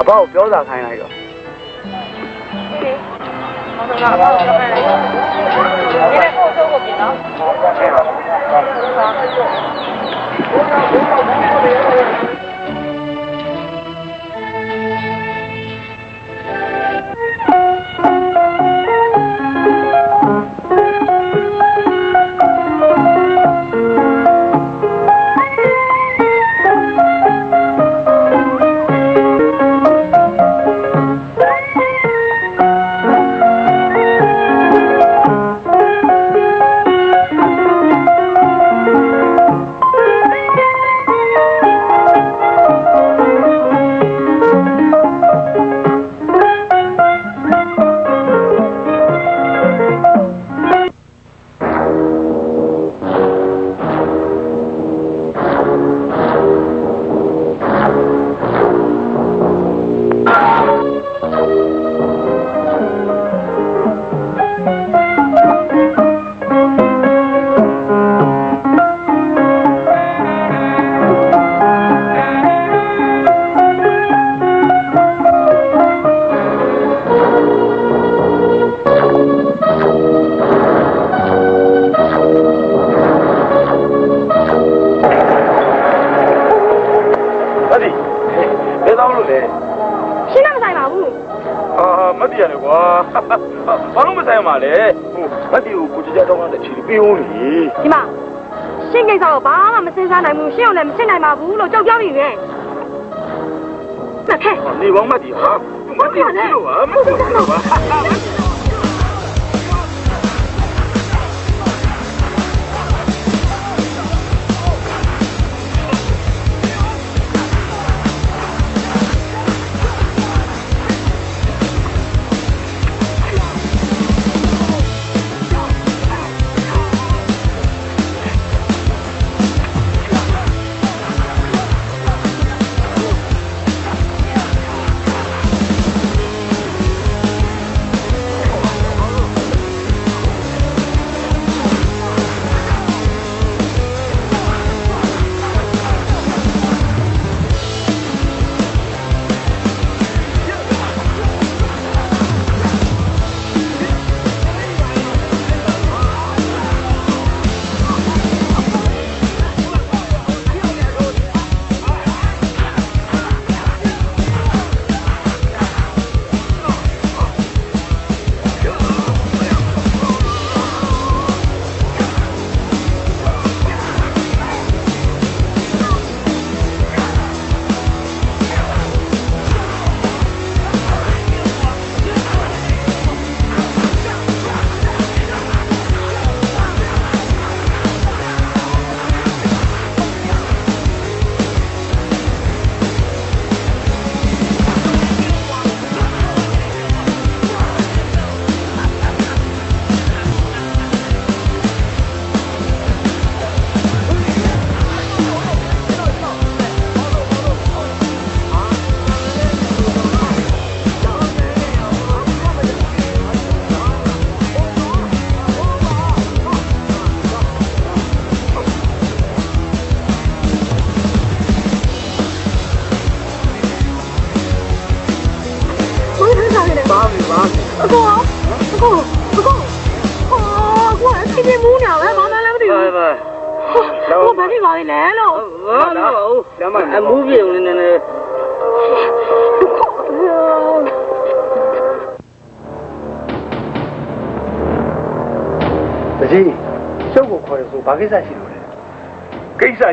အဘကိုပြောစာခိုင်းလိုက်တော့ဟ နိုင်ဘူးရှင်းအောင်လည်းမရှင်းနိုင်ပါဘူးလို့ကြောက်ပြောပြီပဲမခဲနေပေါင်းမတ်တီဟာမတ်တီကိုလို့ပါမတ်တီကိုလို့ပါ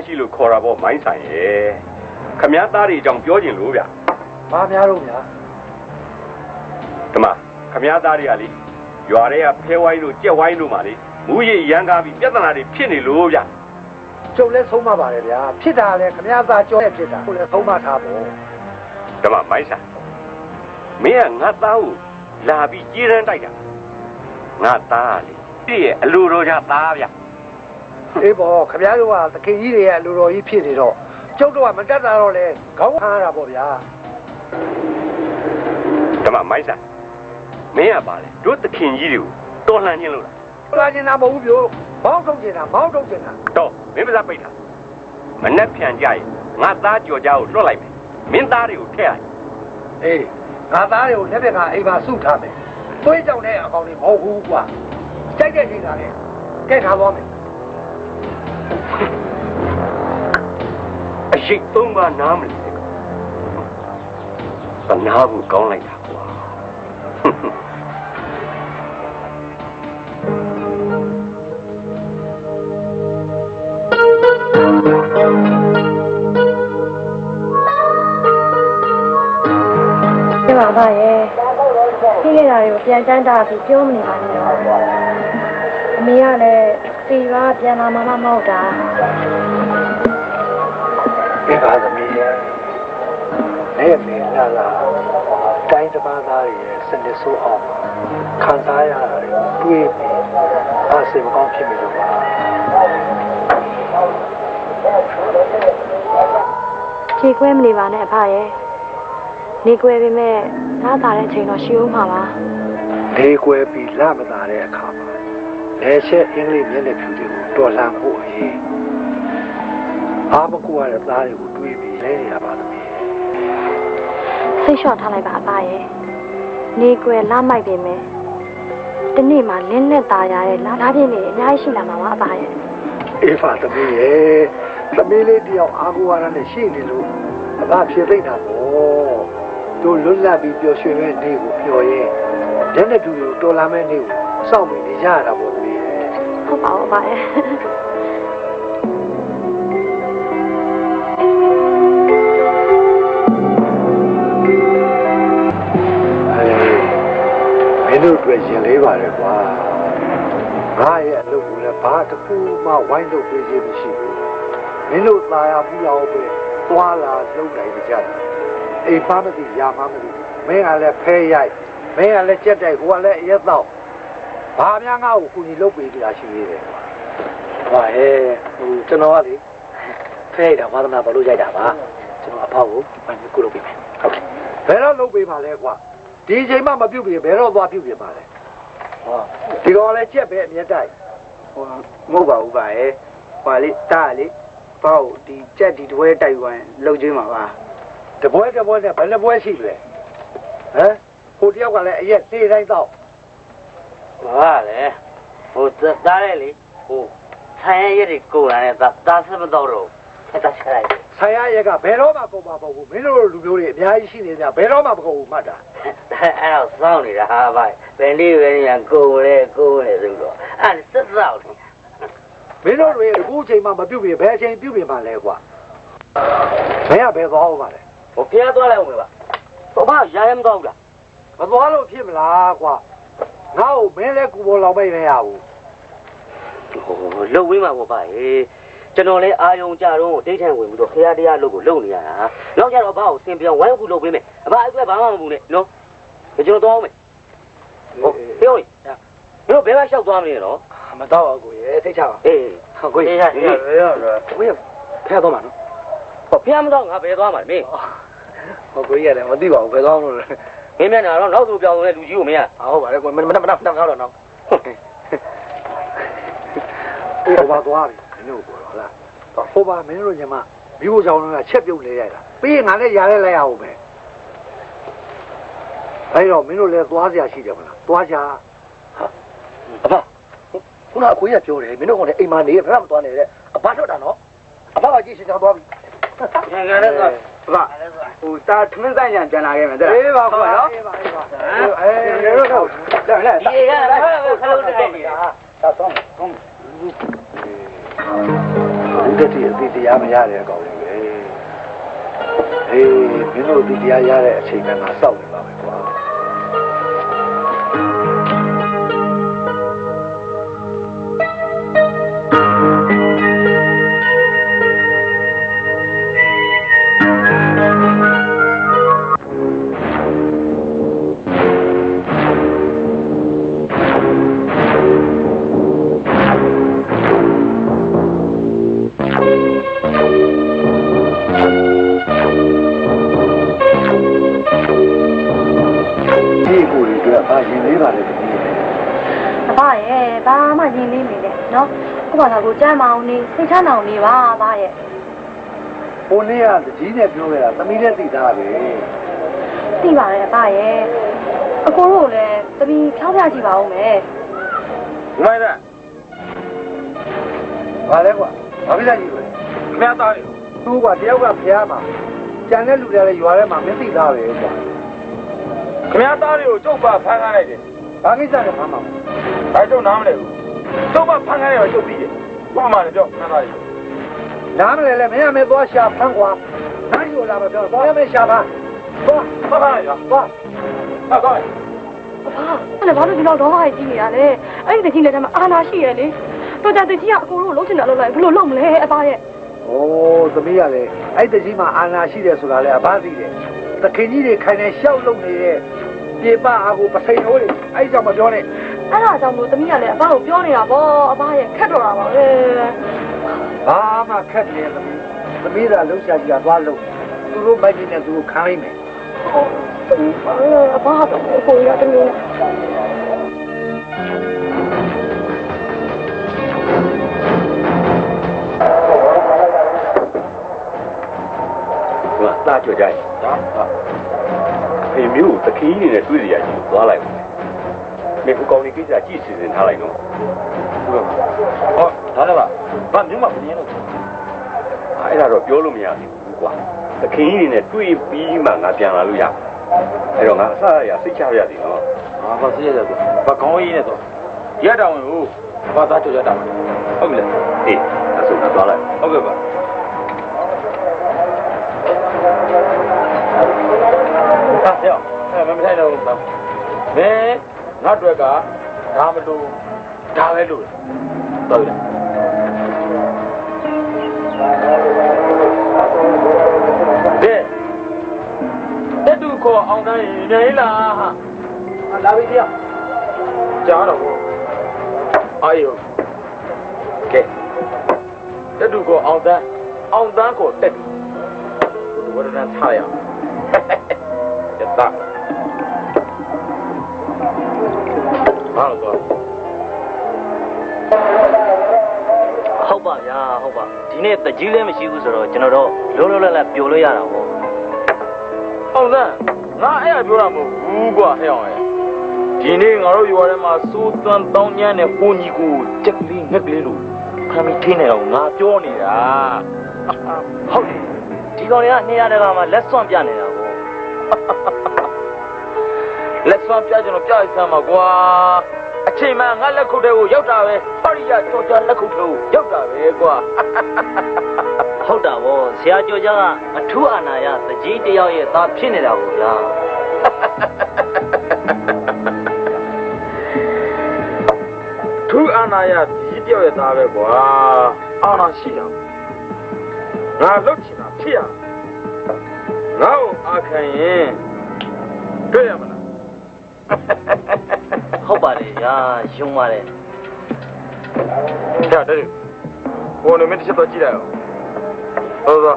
ရှိလို့ခေါ်တာပေါ့မိုင်းဆိုင်ရဲ့ခမည်းသားတွေအကြောင်းပြောကျင်လို့ဗျဘာများတော့ဗျာဒီမှာခမည်းသားတွေကလေရွာတွေကဖဲဝိုင်းတို့ကြက်ဝိုင်းတို့မှလေမူရည်ရန်ကားပြီးပြဿနာတွေဖြစ်နေလို့ဗျကျုပ်လည်းဆုံးမပါတယ်ဗျာဖြစ်တာလည်းခမည်းသားကြောနဲ့ဖြစ်တာကိုလည်းဆုံးမထားပေါ့ဒီမှာမိုင်းဆိုင်မင်းကငါသားကိုလာပြီးကြေးရန်တိုက်တာငါသားကလေပြည့်ရဲ့အလိုတော်ကြသားဗျ အေးပေါ့ခမည်းတော်ကသခင်ကြီးတွေရဲ့အလိုတော်ကြီးဖြစ်နေတော့ကျုပ်တို့ကမတက်တာတော့လေခေါင်းခါရတာပေါ့ဗျာဒီမှာမိုင်းဆိုင်မင်းကပါလေတို့သခင်ကြီးတွေကိုတော်လှန်ခြင်းလို့လားလာနေတာမဟုတ်ဘူးပြိုဘောင်းထုတ်နေတာဘောင်းထုတ်နေတာတော့မင်းပါးပိတ်တာမနှက်ဖြန်ကြရင်ငါသားကြော်ကြကိုလွှတ်လိုက်မယ်မင်းသားတွေကိုထည့်လိုက်အေးငါသားတွေကိုလက်ပြကအိမ်မှာစုထားမယ်သွေးကြောင်တဲ့အကောင်တွေမဟုတ်ဘူးကွာကြိုက်တဲ့ချိန်ကလည်းကဲထားသွားမယ် အရှိတ်သုံးပါနားမလဲဗနာဘူးကောင်းလိုက်တာကွာပြပါပါရဲ့ပြီးခဲ့တာတွေကိုပြန်တန်းတာပြီးပြောမနေပါနဲ့တော့အမေကလည်း ဒီကပြန်လာမှမမဟုတ်တာဒီကားသမီးရဲ့နဲ့မင်းလာလာတိုင်းတစ်ပါးသားရဲ့စနစ်ဆိုးအောင်ခံစားရတာတွေးပြီးအဆင်မကောင်းဖြစ်မိလို့ပါခြေခွဲမနေပါနဲ့အဖရဲ့နေခွဲပေမဲ့နားသာတဲ့အချိန်တော့ရှိဦးမှာပါနေကွယ်ပြီးလမသာတဲ့အခါမှာ လဲချက်အင်္ဂလိပ်မျက်နှာဖြူတွေကိုတော်လှန်ဖို့အရေးအားမကူရတဲ့သားတွေကိုတွေးပြီးလဲနေရပါသမီးစိတ်လျှော့ထားလိုက်ပါအဖရဲ့နေခွဲလာမိုက်ပေမဲ့ဒီနေ့မှလင်းလက်ตาရတဲ့လာသားပြင်းနေအများကြီးရှိလာမှာပါအဖရဲ့အေးဖာသမီးရဲ့သမီးလေးတယောက်အားကိုးရတာနဲ့ရှိနေလို့အဘဖြစ်သိတာပေါ့တို့လွတ်လပ်ပြီးပျော်ရွှင်မဲ့နေကိုပျော်ရဲ့လက်နဲ့တူတူတော်လာမဲ့နေ့ကိုစောင့်နေကြရတာပေါ့သမီးရဲ့ ဟုတ်ပါဘူးအဘရဲ့အဲမင်းတို့အတွက်ရင်လေးပါတယ်ကွာငါရဲ့အလုပ်ကိုလည်းဘာတစ်ခုမှဝိုင်းလုပ်ပေးခြင်းမရှိဘူးမင်းတို့သာယာပူလာအောင်ပဲသွားလာလုပ်နိုင်ကြတယ်အိမ်ပါမသိရာမမသိမင်းကလည်းဖဲရိုက်မင်းကလည်းကြက်တိုက်ကိုကလည်းအရက်တော့ ဘာများငါ့ကိုကူညီလုပ်ပေးကြတာရှိသေးတယ်ကွာဟာဟဲ့ဟိုကျွန်တော်ကလေဖဲရတာဝါသနာဘာလို့ရိုက်တာပါကျွန်တော်အဖေကိုဘာလို့ကိုလုပ်ပေးမယ်ဟုတ်ကဲ့ဘယ်တော့လုပ်ပေးပါလဲကွာဒီအချိန်မှမပြုတ်ပြင်ဘယ်တော့သွားပြုတ်ပြင်ပါလဲဟောဒီကောင်လည်းကြက်ပဲအမြဲတိုက်ဟိုမဟုတ်ပါဘူးပါရဲ့ဟိုလေတားလေပေါ့ဒီကြက်ဒီတွဲတိုက်ဝိုင်းလှုပ်ချင်းမှာပါတပွဲတပွဲနဲ့ဘယ်နှပွဲရှိလဲဟမ်ဟိုတယောက်ကလည်းအရက်သေးတိုင်းတော့ ဘာလဲဟိုတားရဲလေဟိုဆိုင်ရရက်ကိုလာနေတာတားစမတော့တော့ဖက်တာချလိုက်ဆိုင်ရရက်ကဘယ်တော့မှကုန်မှာမဟုတ်ဘူးမင်းတို့လူမျိုးတွေအများကြီးရှိနေကြဘယ်တော့မှမကုန်ဘူးမှတ်တာအဲ့တော့စောင်းနေတာဟာဗျဘယ်လေးပဲညာကိုလေကိုလေဆိုတော့အဲ့စစ်စောင်းနေမင်းတို့တွေအခုအချိန်မှမပြုတ်ပြင်ဘယ်အချိန်ပြုတ်ပြင်ပါလဲကွာမင်းကဘယ်သွားအောင်ပါလဲဟိုဖျားသွားလိုက်အောင်ပါဘာမှရာရမတော့ဘူးလားမသွားလို့ဖြစ်မလားကွာ ငါ့ကိုမင်းလည်းကူပေါ်လောင်မိတ်မရဘူးဟိုလှုပ်ဝင်းမှာပေါ့ဗျကျွန်တော်လည်းအာယုံကြတော့ဒိတ်ထန်ဝင်ပြီးတော့ခရတရားလုပ်ကိုလုပ်နေရတာနောက်ကြတော့ဘာကိုစင်ပြောင်းဝိုင်းခုလုပ်ပေးမယ်အဘအဲ့ကဘာမှမဘူးနဲ့နော်ကျွန်တော်တော့မယ်ဟုတ်ပြောရင်တို့ဘယ်မှာလျှောက်သွားမလဲနော်မတော့ဘူးကိုရဲ့သိချပါအေးဟုတ်ကိုအေးရဲ့ရရရကိုရဲ့ဖဲတော့မှာနော်ဟောဖျားမတော့ငါဘယ်သွားမှာလဲမင်းဟုတ်ကိုရဲ့လည်းမသိပါဘူးဘယ်တော့လို့လဲ မင်းမျက်နှာတော့နောက်သူပြောင်းနေတဲ့လူကြီးကိုမင်းကဟုတ်ပါတယ်ကိုမမမမတော့တော့နော်ဟိုဘာသွားပြီမင်းတို့ကိုဟုတ်လားဟိုဘာမင်းတို့ညီမမိဖို့ကြောင့်လည်းချက်ပြုတ်နေရတာပြီးရင်ငါလည်းရားလဲလိုက်ရအောင်ပဲအဲ့တော့မင်းတို့လည်းသွားစရာရှိတယ်မလားသွားကြအဖခုနအကိုကြီးကပြောတယ်မင်းတို့ကလည်းအိမ်မှာနေရဘယ်မှမသွားနဲ့တဲ့အဖထွက်တာနော်အဖကကြည့်ရှင်ချောင်းသွားပြီငါလည်း ဆိုအဖဟိုတာထမင်းဆိုင်ကြံကြံလာခဲ့မယ်တဲ့အေးပါကွာအေးပါအေးပါအေးရေတို့တော့လက်လက်ဒီကလည်းခလုတ်တက်နေတာတာတော့ဟုတ်ဒီတတိအတိတရားမရတဲ့အကောင်လေးပဲအေးမင်းတို့အတိတရားရတဲ့အချိန်ကငါစောင့်နေပါမယ်ကွာ နော်ခုမှသာကိုကြမ်းမအောင်နေစိတ်ချမ်းအောင်နေပါအဘရဲ့ဟိုနေ့ကတကြီးနဲ့ပြောခဲ့တာသမီးလည်းသိသားပဲသိပါတယ်အဘရဲ့အကိုတို့လည်းတမီဖြောင်းပြကြည့်ပါဦးမယ်မိုင်းလားဘာလဲကွာဘာဖြစ်လိုက်ကြီးလဲမင်းသားလေသူ့ကတယောက်ကဖျားမှာကြံတဲ့လူတွေလည်းရွာထဲမှာမသိသားပဲကွာခင်ဗျားသားတွေကိုကျုပ်ပါဖမ်းခိုင်းလိုက်တယ်ဘာကိစ္စလဲဖမ်းမှာဒါကျုပ်နားမလဲဘူး ကျုပ်ပါဖမ်းခိုင်းတယ်ကျုပ်ပြီးတယ်ဥပမာလည်းပြောခဏသားလေးနားမလဲလဲမင်းအမေသွားရှာဖမ်းကွာနိုင်ရောလာမပြောတော့ရမယ်ရှာဖမ်းသွားဖမ်းခိုင်းလိုက်ရောသွားဟာကောင်းအဘအဲ့ဒါဘာလို့ဒီလောက်တော့ဟိုက်ကြည့်နေရလဲအဲ့ဒီတကြီးလည်းတမအာနာရှိရလေတော်ကြတကြီးကအကိုတို့လုံးချင်တယ်လို့လိုက်ဘယ်လိုလုပ်မလဲအဘရဲ့โอ้သမီးကလည်းအဲ့တကြီးမှာအာနာရှိတယ်ဆိုတာလည်းအဘသိတယ်သခင်ကြီးတွေခိုင်နေရှောက်လုပ်နေတဲ့ပြေပအားကိုပစိန်ဟိုးတွေအဲ့ကြောင့်မပြောနဲ့ အဲ့ဒါကြောင့်မို့တမီးကလည်းအဘကိုပြောနေတာပေါ့အဘရဲ့ခက်တော်တာပါပဲဘာမှခက်တယ်သမီးသမီးကလှုပ်ရှားကြည့်တာသွားလို့သူတို့မိုက်ကြီးနဲ့သူတို့ခံလိုက်မယ်ဟုတ်တမီးပါအဘတော့အကိုရတမီးဟိုသားကြော်ကြရင်နော်ဖေမျိုးတခီးနေနဲ့တွေ့ရကြီးသွားလိုက် မယ်မေဟိုကောင်လေးကိစ္စကြည့်စီစဉ်ထားလိုက်နော်ဟုတ်ဟောဒါလည်းပါဘာမျိုးမှမမြင်လို့အဲ့ဒါတော့ပြောလို့မရဘူးကွာတခီးနေနဲ့တွေ့ပြီးမှငါပြန်လာလို့ရအဲ့တော့ငါအစရစိတ်ချရစီနော်ဟဘာဘာစီးရတယ်ဆိုဘာကောင်းရေးနဲ့ဆိုရတောင်းကိုဘာသားကြော်ကြတာဟုတ်ပြီလားအေးအဆုပ်သွားလိုက်ဟုတ်ကဲ့ပါဟာကြောက်အဲမမထိုင်တော့ဘူးမ င်းငါတို့ကဒါမလို့ဒါပဲလို့တော်ပြီလားတဲ့တက်တူခေါ်အောင်တန်းရင်နေလားဟာလာပြီကြောက်ကြားတော့အာယောကဲတက်တူခေါ်အောင်တန်းအောင်တန်းခေါ်တက်တူဘုရားဝရဏထားရအောင်တက်တာ ဘာလို့တော့ဟုတ်ပါဗျာဟုတ်ပါဒီနေ့တကြီးလည်းမရှိဘူးဆိုတော့ကျွန်တော်တို့လုံးလုံးလတ်လတ်ပျော်လို့ရတာပေါ့အောင်စမ်းငါအဲ့ရပြောတာမဟုတ်ဘူးကွာဟဲ့အောင်ရဲ့ဒီနေ့ငါတို့ရွာထဲမှာစိုးသွမ်းတောင်းညမ်းတဲ့ဟိုညီကိုတက်ကလေးငက်ကလေးလို့ခမီထင်းနေတော့ငါပြောနေတာဟုတ်တယ်ဒီကောင်တွေကနေရာတကာမှာလက်စွန့်ပြနေတာပေါ့ လက်စွမ်းပြကြတော့ပြရစမ်းပါကွာအချိန်မှငါလက်ခုပ်တဲ့ကိုရောက်တာပဲဟောရီရကြောကြလက်ခုပ်တဲ့ကိုရောက်တာပဲကွာဟုတ်တာပေါ့ဆရာကျော်ကြားကအထူးအာနာယတကြီးတယောက်ရဲ့သားဖြစ်နေတာပေါ့ဗျာထူးအာနာယဒီတယောက်ရဲ့သားပဲကွာအာနာရှိတာငါလုတ်ချင်တာဖြစ်ရငါ့ကိုအာခံရင်တွေ့ရမလား ဟုတ်ပါတယ်ညာယုံပါတယ်ညတော်တယ်ဟိုနေမင်းတစ်ချက်တော့ကြည့်လိုက်အောင်ဟုတ်သော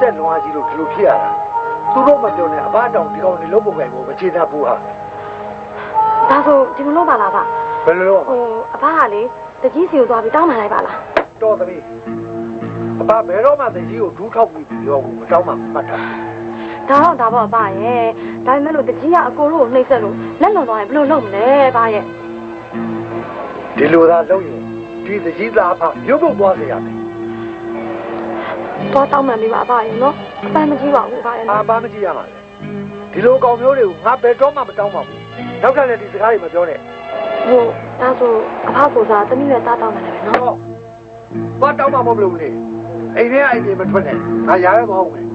ဆက်လွန်အားကြီးလို့ဒီလိုဖြစ်ရတာသူတို့မပြောနဲ့အဘတောင်ဒီကောင်တွေလုံးပုံကင်ကိုမချေတတ်ဘူးဟာဒါဆိုဒီမလို့ပါလားအဖဘယ်လိုလုပ်ဟိုအဖကလေတကြီးစီကိုသွားပြီးတောင်းပန်လိုက်ပါလားတော်သမီးအဘဘယ်တော့မှတကြီးကိုဒူးထောက်ပြီးပြောဘူးမတောင်းမှမှတ်တာဒါတော့ဒါပေါ့အဖရဲ့ဒါပေမဲ့လို့တကြီးကအကိုတို့ကိုနှိမ့်ဆက်လို့လက်လွန်သွားရင်ဘယ်လိုလုပ်မလဲအဖရဲ့ဒီလိုသာလုပ်ရင်ဒီတကြီးသားအဖရုပ်ပုတ်သွားစေရမယ် သွားတောင်းပန်ပြီးပါအဖရဲ့နော်အပန်းမကြီးပါဘူးအဖရဲ့အာဘာမကြည့်ရမှာလဲဒီလိုကောင်မျိုးတွေကိုငါဘယ်တော့မှမတောင်းပါဘူးနောက်ထပ်လည်းဒီစကားတွေမပြောနဲ့ဟိုဒါဆိုအဖကိုစားတမိရဲ့သားတောင်းပန်တယ်ပဲနော်နော်ဘာတောင်းမှမဟုတ်လို့လေအိမ်ထဲအိမ်ကြီးမထွက်နဲ့ငါရားရမဟုတ်ဘူး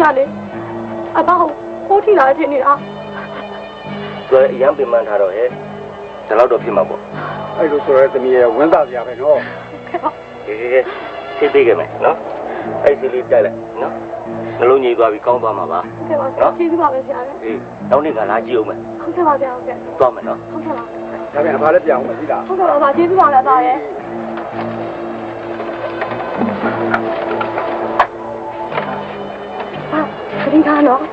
ရဲ့သမီးကလေအဖကိုခိုးထိလာခြင်းနေတာသူကအရန်ပင်ပန်းထားတော့ဟဲ့ဒီလောက်တော့ဖြစ်မှာပေါ့အဲ့လိုဆိုရဲသမီးရဲ့ဝင်းသားစရာပဲနော်ခဲ့ပါဒီဒီဒီသိပေးခဲ့မယ်နော်အဲ့ဒီလေးတိုက်လိုက်နော်နှလုံးငြိမ်သွားပြီးကောင်းသွားမှာပါခဲ့ပါကျေးဇူးပါပဲဆရာရဲ့အေးနောက်နေ့ကလာကြည့်အောင်မယ်ဟုတ်ကဲ့ပါဗျာဟုတ်ကဲ့သွားမယ်နော်ဟုတ်ကဲ့ပါဟဒါပြန်အဖလည်းပြောင်းမရှိတာဟုတ်ကဲ့ပါပါကျေးဇူးပါလားသားရဲ့ ခ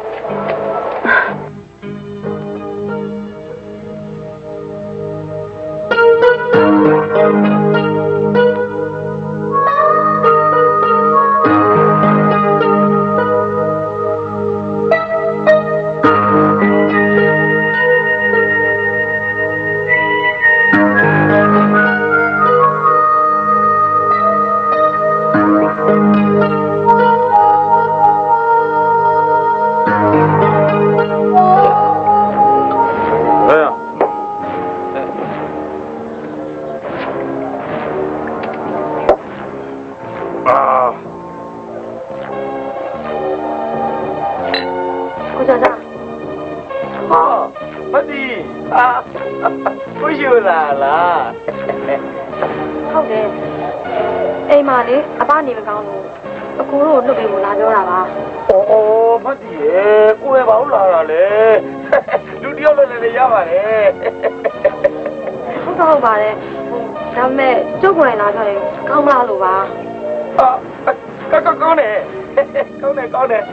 ဟုတ်တယ်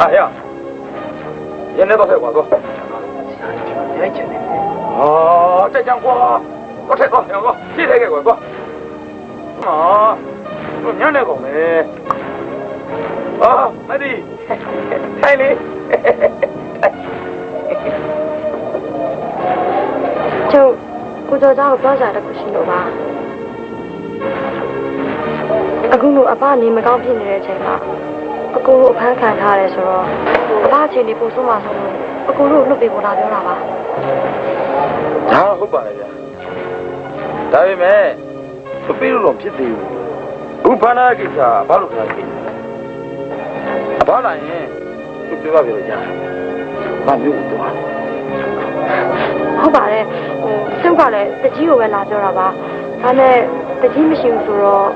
အာရရင်းနေတော့ခဲ့ကွာတော့ရိုက်ချင်တယ်အော်တက်ကြံကွာတော့ထက်တော့မြောင်တော့ဖြည့်လိုက်ခဲ့ကွာကွာအော်ညံ့နေကုန်ပဲအော်မဒီထိုင်လေကျုပ်ကိုကြောကြောက်ပြောကြတဲ့ခုရှိလို့ပါ အခုလိုအပနေမကောင်းဖြစ်နေတဲ့အချိန်မှာအကူတို့အဖမ်းခံထားရတယ်ဆိုတော့အပအချိန်ဒီပို့ဆုံးမှဆိုလို့အကူတို့လွတ်ပေးဖို့လာပြောတာပါဒါဟုတ်ပါလေဗျာဒါပေမဲ့မပြေလို့တော့ဖြစ်သေးဘူးအခုဖမ်းလာတဲ့ကိစ္စဘာလို့ခဏပြေအဘာလာရင်သူပြောပါပြောကြမမျိုးတော့ဟုတ်ပါတယ်ဟိုကျုပ်ကလည်းတကြီးကိုပဲလာပြောတာပါဒါနဲ့တကြီးမရှိဘူးဆိုတော့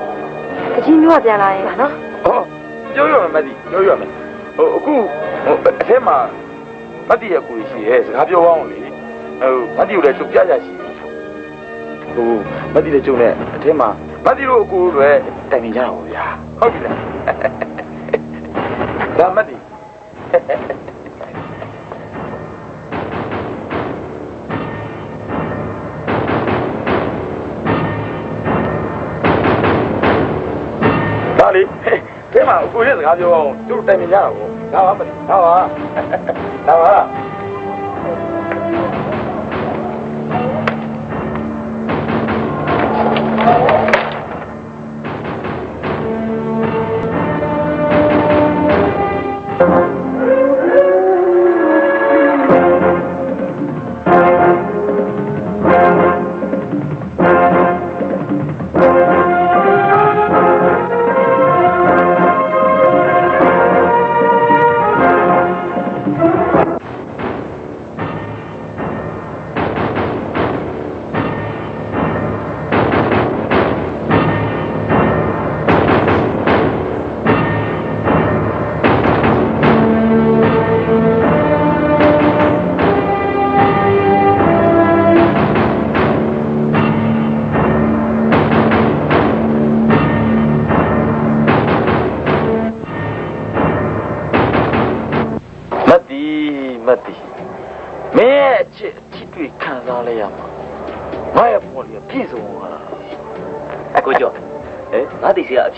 တကြီးမျိုးကပြန်လာရင်ပါနော်ဟောပြောရမယ်မသိပြောရမယ်ဟိုအခုဟိုအထက်မှာမသိရဲ့ကိုရှိရဲ့စကားပြောအောင်လေဟိုမသိကိုလည်းချုပ်ပြကြရှိဟိုမသိတဲ့ကျုံနဲ့အထက်မှာမသိတို့အကူတွေတိုင်နေကြတာပေါ့ဗျာဟုတ်ပြီလားဒါမသိ ဒါလေထဲမှာအကိုရဲ့စကားပြောအောင်သူတို့တိုင်မြင်ကြတာပေါ့ဒါပါမသိဒါပါဒါပါ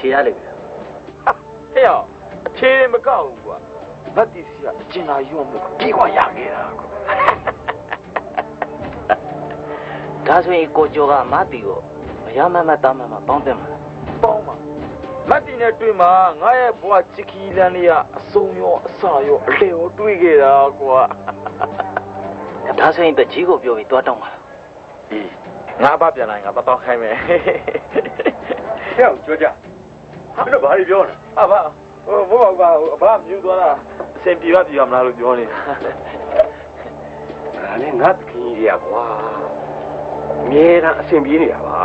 ငါတိစီကအဖြေရလိမ့်မယ်ဟာဟဲ့ရောအချေမကောက်ဘူးကွာမတ်တီစီကအကျဉ်းသာယူအောင်ပြေးခွာရခဲ့တာကွာဒါဆိုရင်ကိုကျော်ကမတီကိုမရမမတမ်းမမပေါင်းတယ်မှာပေါင်းပါမတ်တီနဲ့တွေ့မှာငါရဲ့ဘဝချစ်ခီလန်းလေးကအစုံရောအစရောအလေရောတွေးခဲ့တာကွာဒါဆိုရင်တကြီးကိုပြောပြီးသွားတောင်းပါလားအေးငါဘာပြန်လာရင်ငါတော့တောင်းခိုင်းမယ်ဟဲ့အောင်ကြွကြ မင်းတို့ဘာတွေပြောနေအဘဟိုဘောဘောကအဘမြူသွားတာအစင်ပြေပါပြေပါမလားလို့ပြောနေတာဒါနဲ့ငါသခင်ကြီးတွေကကွာအမြဲတမ်းအဆင်ပြေနေတာပါ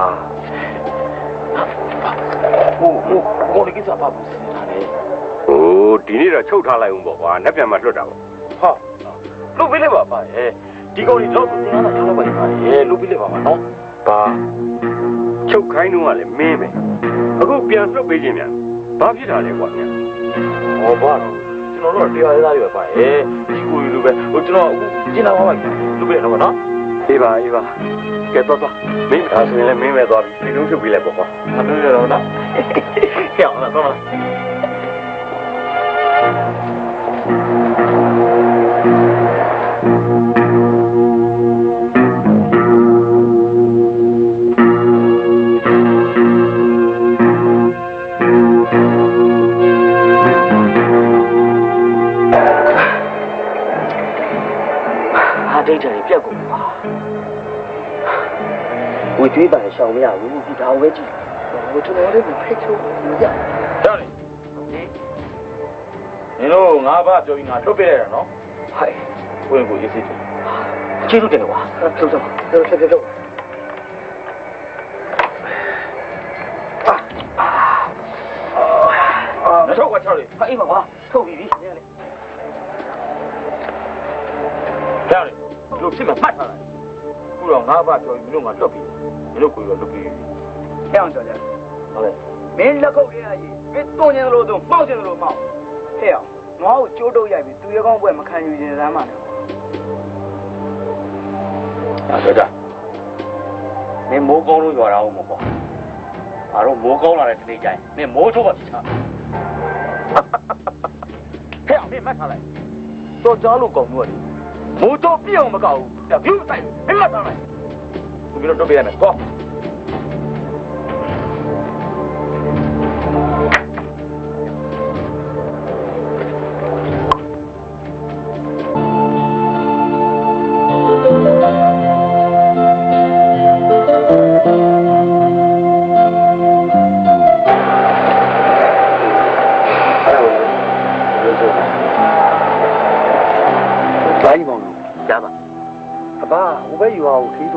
ဟိုဟိုကိုလေးကိစ္စဘာဘူးစနေတာလဲဟိုဒီနေ့တော့ချုပ်ထားလိုက်အောင်ပေါ့ကွာနှစ်ပြန်မှလွတ်တာပေါ့ဟာလုတ်ပေးလိုက်ပါပါရဲ့ဒီကောင်ကြီးတော့တင်ရတာထားလိုက်ပါရဲ့လုပ်ပြီးလိုက်ပါပါနော်ဘာ ချုပ်ခိုင်းတော့ကလည်းမင်းပဲအခုပြန်လွတ်ပေးခြင်းမြန်ဘာဖြစ်တာလဲကွာမြန်ဟောဘာတော့ကျွန်တော်တို့တရားရသားတွေပဲပါရဲ့ဒီကိုလူပဲဟိုကျွန်တော်အခုကျင်းလာပါပါလုပ်ပြီးတော့နော်အေးပါအေးပါကဲတော့တော့မင်းဒါဆိုရင်လည်းမင်းပဲသွားပြီးဒီလိုချုပ်ပြီးလိုက်ပေါ့ကွာအလုပ်ရတော့နော်ဟဲ့အောင်လားတော့ ဟာဒိတ်တယ်ပြက်ကုန်ပါဝေကျွေးပါရှောင်မရဘူးဒီဒါဝဲကြည့်ဟိုကျွန်တော်လေးကိုဖိတ်ချုပ်မရတော်လေနင်တို့ငါးပါးပြောပြီးငါထုတ်ပြလိုက်တာနော်ဟိုင်ကိုယ့်ကိုရေးစစ်တယ်ကျေးဇူးတင်ကွာဖြုတ်ဆုံးဖြုတ်ဖြုတ်ဖြုတ်မထုတ်ကချောက်လေဟာအေးပါကွာထုတ်ပြီးပြီနေလေကြားလေလို့ ဖြစ်မှာမှတ်ထားလိုက်ခုတော့ငါးပါးပြောပြီးမင်းတို့ငါလွတ်ပြီမင်းတို့ကိုယ်ရောလွတ်ပြီဟဲ့အောင်ကြော်ကြဟုတ်ကဲ့မင်းလက်ခုပ်လေးအကြီးမင်းတွန်းကျင်လို့တော့မှောက်ကျင်လို့မှောက်ဟဲ့အောင်ငါ့ကိုကျိုးတုပ်ရိုက်ပြီးသူရဲကောင်းပွဲမခံယူခြင်းစမ်းပါနဲ့အဲ့တော့ကြာမင်းမိုးကောင်းလို့ရွာတာဟုတ်မပေါ့ငါတို့မိုးကောင်းလာတဲ့တနေ့ကျရင်မင်းမိုးချိုးပါဖြစ်ချာဟဲ့အောင်မင်းမှတ်ထားလိုက်တော့ကြားလို့ကောင်းလို့ မိုးချိုးပြည့်အောင်မကောက်ဘူးပြူးဆိုင်မင်းမှတ်ထားလိုက်သူပြီးတော့တော့ပြရမယ်ကော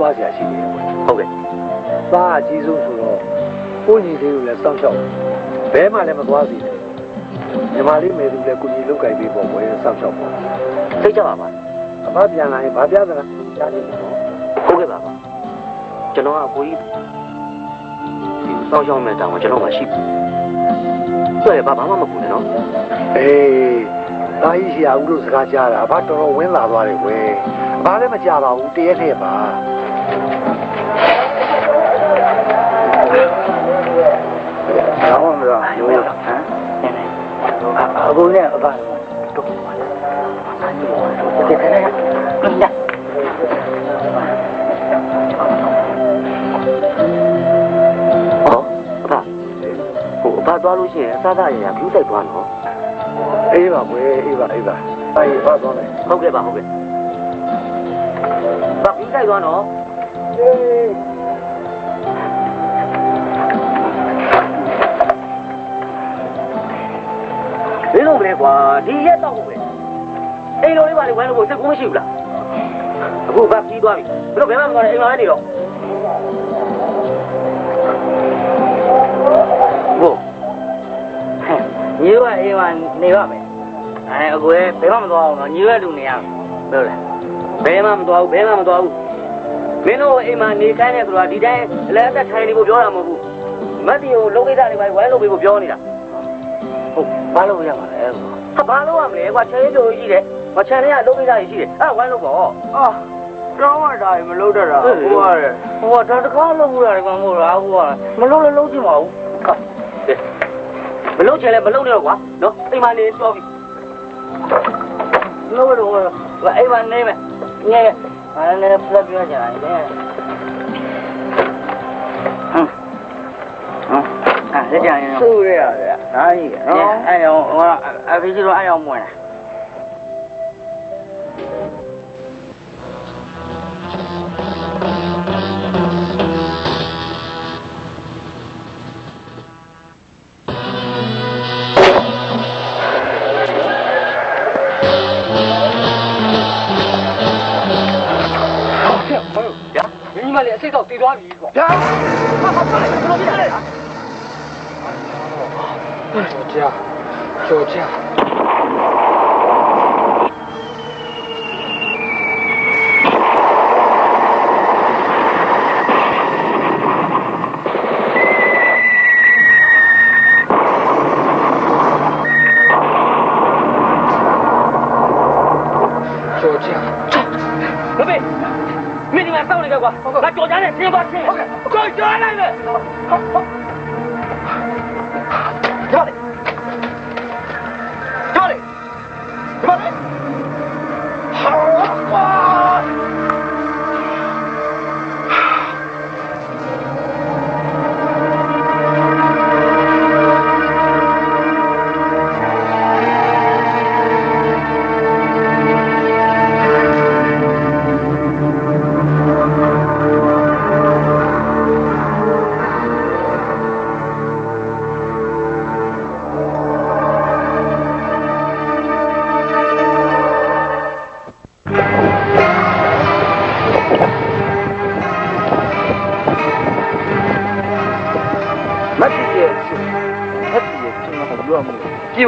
စားစရာရှိတယ်ဟုတ်ကဲ့သားအကြီးဆုံးဆိုတော့ကိုညီလေးကိုလည်းစောင့်ရှောက်ဘဲမှလည်းမသွားစီနဲ့ညီမလေးမယ်သူလည်းကိုညီလုတ်ကြိုက်ပြီးပေါ့ဘွယ်စောင့်ရှောက်ပေါ့သိကြပါပါအမပြန်လာရင်ဘာပြသလားကြားနေတယ်ဟုတ်ကဲ့ပါပါကျွန်တော်ကကိုကြီးဒီစောင့်ရှောက်မဲ့တောင်ကျွန်တော်မှရှိဘူးဆိုရပါဘာမှမပူနဲ့နော်အေးတာကြီးရှိရဦးလို့စကားကြားတာဘာတော်တော်ဝင်းလာသွားတယ်ကွယ်ဘာလည်းမကြပါဘူးတရက်နဲ့ပါ မှမလုပ်ရိုးရိုးဟမ်အခုနဲ့အဘတော့ဒီကနေ့ကညဟောအဖဟိုအဖသွားလို့ရှိရင်အစားသားရရဘူးတိုက်သွားနော်အေးပါကွယ်အေးပါအေးပါအေးပါသွားမယ်ဟုတ်ကဲ့ပါဟုတ်ကဲ့ဘာဘူးတိုက်သွားနော်အေး ပဲကွာဒီရက်တော့ဟုတ်ပဲအိမ်တော်လေးပါလေဝိုင်းလို့စိတ်ကူးမရှိဘူးလားအခုဘာပြီးသွားပြီဘယ်တော့ဘယ်မှမသွားနဲ့အိမ်မှာနေတော့ဘို့ညီတို့ကအိမ်မှာနေပါမယ်အဲအကွယ်ဘယ်မှမသွားအောင်နော်ညီတို့ကလူနေရမယ်ဟုတ်လားဘယ်မှမသွားဘူးဘယ်မှမသွားဘူးမင်းတို့အိမ်မှာနေခိုင်းတယ်ဆိုတာဒီတိုင်းအလဲအသက်ထိုင်နေဖို့ပြောတာမဟုတ်ဘူးမတ်တီကိုလုံးကိစ္စတွေပါဝိုင်းလို့ပြီးဖို့ပြောနေတာဟုတ် ဘာလို့ရမှာလဲဟာဘာလို့ရမလဲကွာချဲရဲကြိုးကြီးတယ်မချန်လေးကလုံးကိစ္စကြီးရှိတယ်အဲ့ဝိုင်းလို့ပေါ့အာတော့ရတာမလုပ်တတ်တာဟိုရတယ်ဟိုကတတကားလုံးမှုရတယ်ကွာမို့လားဟိုကမလုံးလည်းလုံးကြည့်မအောင်မလုံးချင်လည်းမလုံးနဲ့တော့ကွာနော်အိမ်မှာနေတော့ပြီလုံးတော့အိမ်မှာနေမယ်ငယ်အဲ့လည်းပြတ်ပြကြတယ်ဟမ်ဟမ်အဲ့ဒါကြရင်သူ့ရ ရတယ်နားကြီးနော်အဲ့ရောဟိုအဖေကြီးတို့အဲ့ရောမဝင်ညီမလေးအစိတ်တော့တည်သွားပြီကွာဗျာဟာဟာဟာဘယ်လိုဖြစ် လဲကျော်ကြာကျော်ကြာ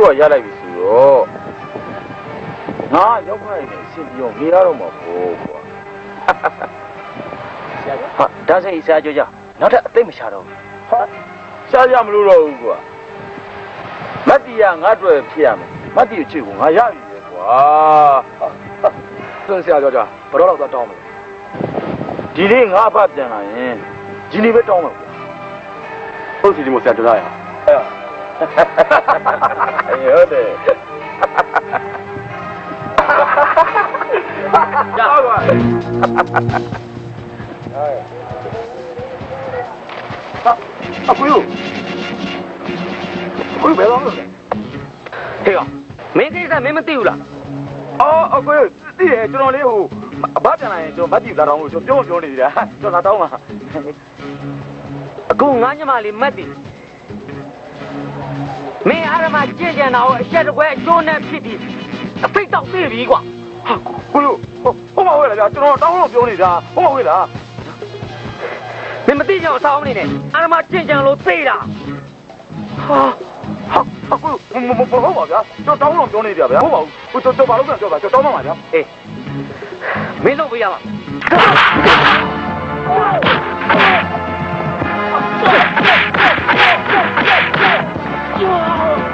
ပြေဝရလိုက်ပြီဆိုတော့ငါရောက်ခိုင်းနေအရှင်ပြောမေးရတော့မှာပေါ့ကွာဟာဒါစိတ်စားကြကြနောက်ထပ်အသိမရှာတော့ဟာရှားရမလို့တော့ဘူးကွာမတ်တီကငါတွေ့ဖြစ်ရမယ်မတ်တီရဲ့ချစ်ကိုငါရပြီပဲကွာသွန်ဆရာကြောကြဘယ်တော့တော့တောင်းမလဲဒီနေ့ငါအဖပြန်လာရင်ဒီနေ့ပဲတောင်းမယ်ကွာဟုတ်စီဒီမိုဆရာတော်ရအောင်哎 ဟုတ်တယ်ကြောက်ပါဟာအကူရောကိုဘယ်တော့လဲဟေ့မင်းကိစ္စမင်းမသိဘူးလားအော်အကူသိတယ်ကျွန်တော်လေးဟိုအဘပြန်လာရင်ကျွန်တော်မတ်တီသားတောင်းလို့ကျွန်တော်ပြောပြောနေသေးတာကျွန်တော်တောင်းပါအကူငါညမလေးမတ်တီ မင်းအားရမကြည့်ကြံတာကိုအချက်တကွဲအကျိုးနဲ့ဖြစ်ပြီးအဖိတ်တော့သိပြီကွာဟာကိုလို့ဟိုမဝဲလာကြာကျွန်တော်တောင်းလို့ပြောနေတာဟိုမဝဲလားမင်းမသိကြအောင်ဆောင်းနေနဲ့အားရမကြည့်ကြံလို့သိတာဟာဟာကိုမမမဟုတ်ပါဗျာကျွန်တော်တောင်းလို့ပြောနေကြဗျာဟုတ်ပါဘူးကျွန်တော်ဘာလို့ပြန်ပြောပါကျွန်တော်တောင်းမှပါဗျာအေးမင်းလုပ်ပေးရ မှာဟ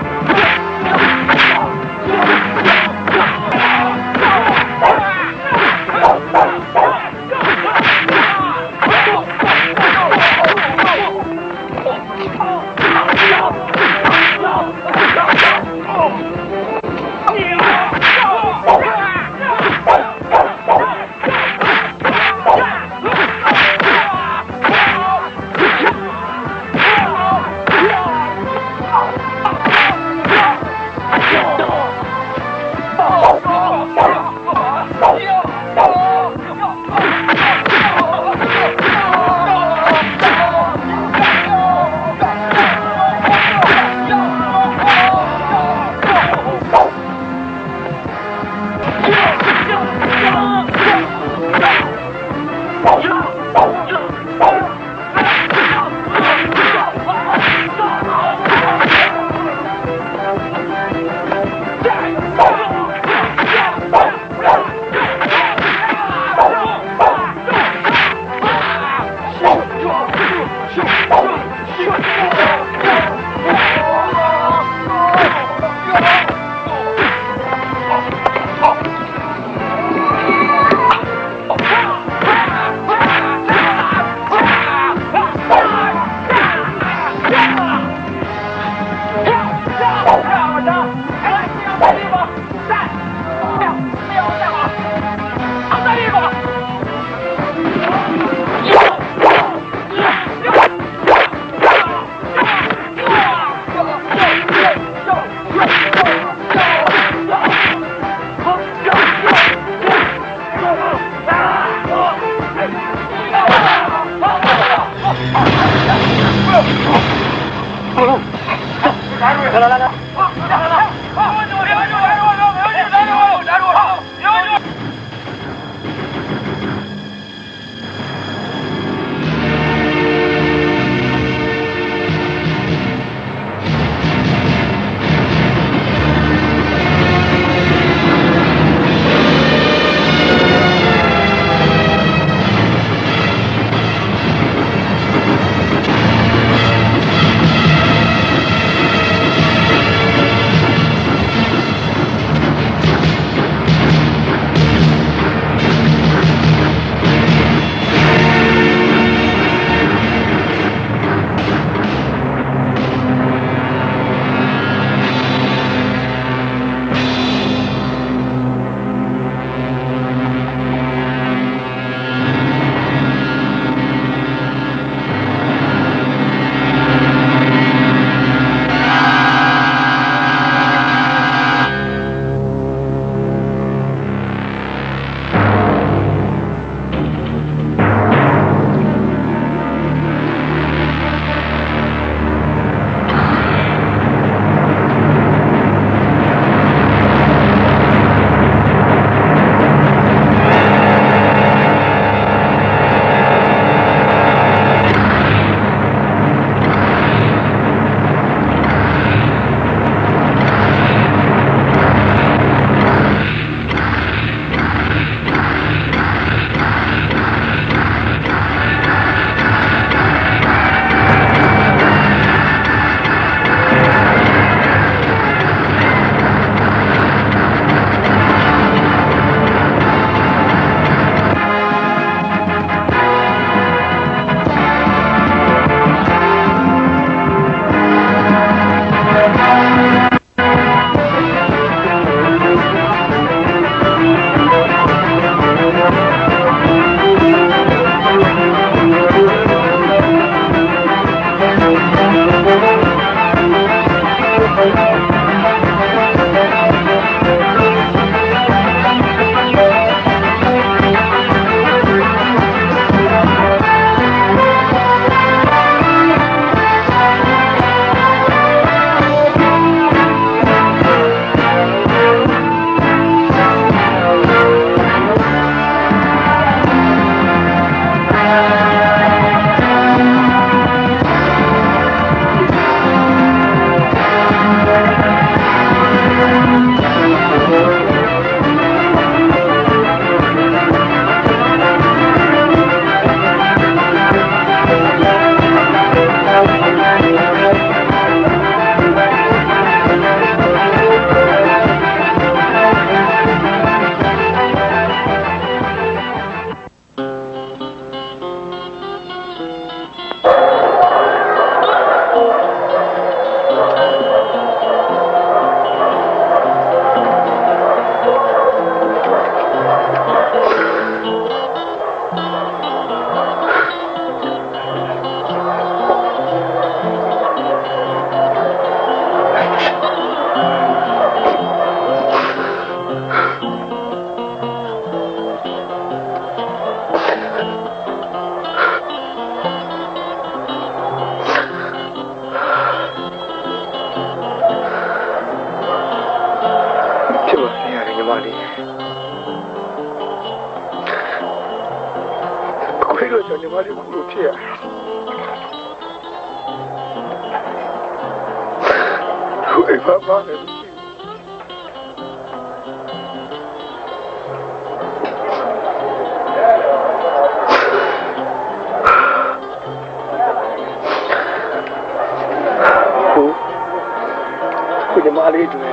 ဒီမလေးတွေ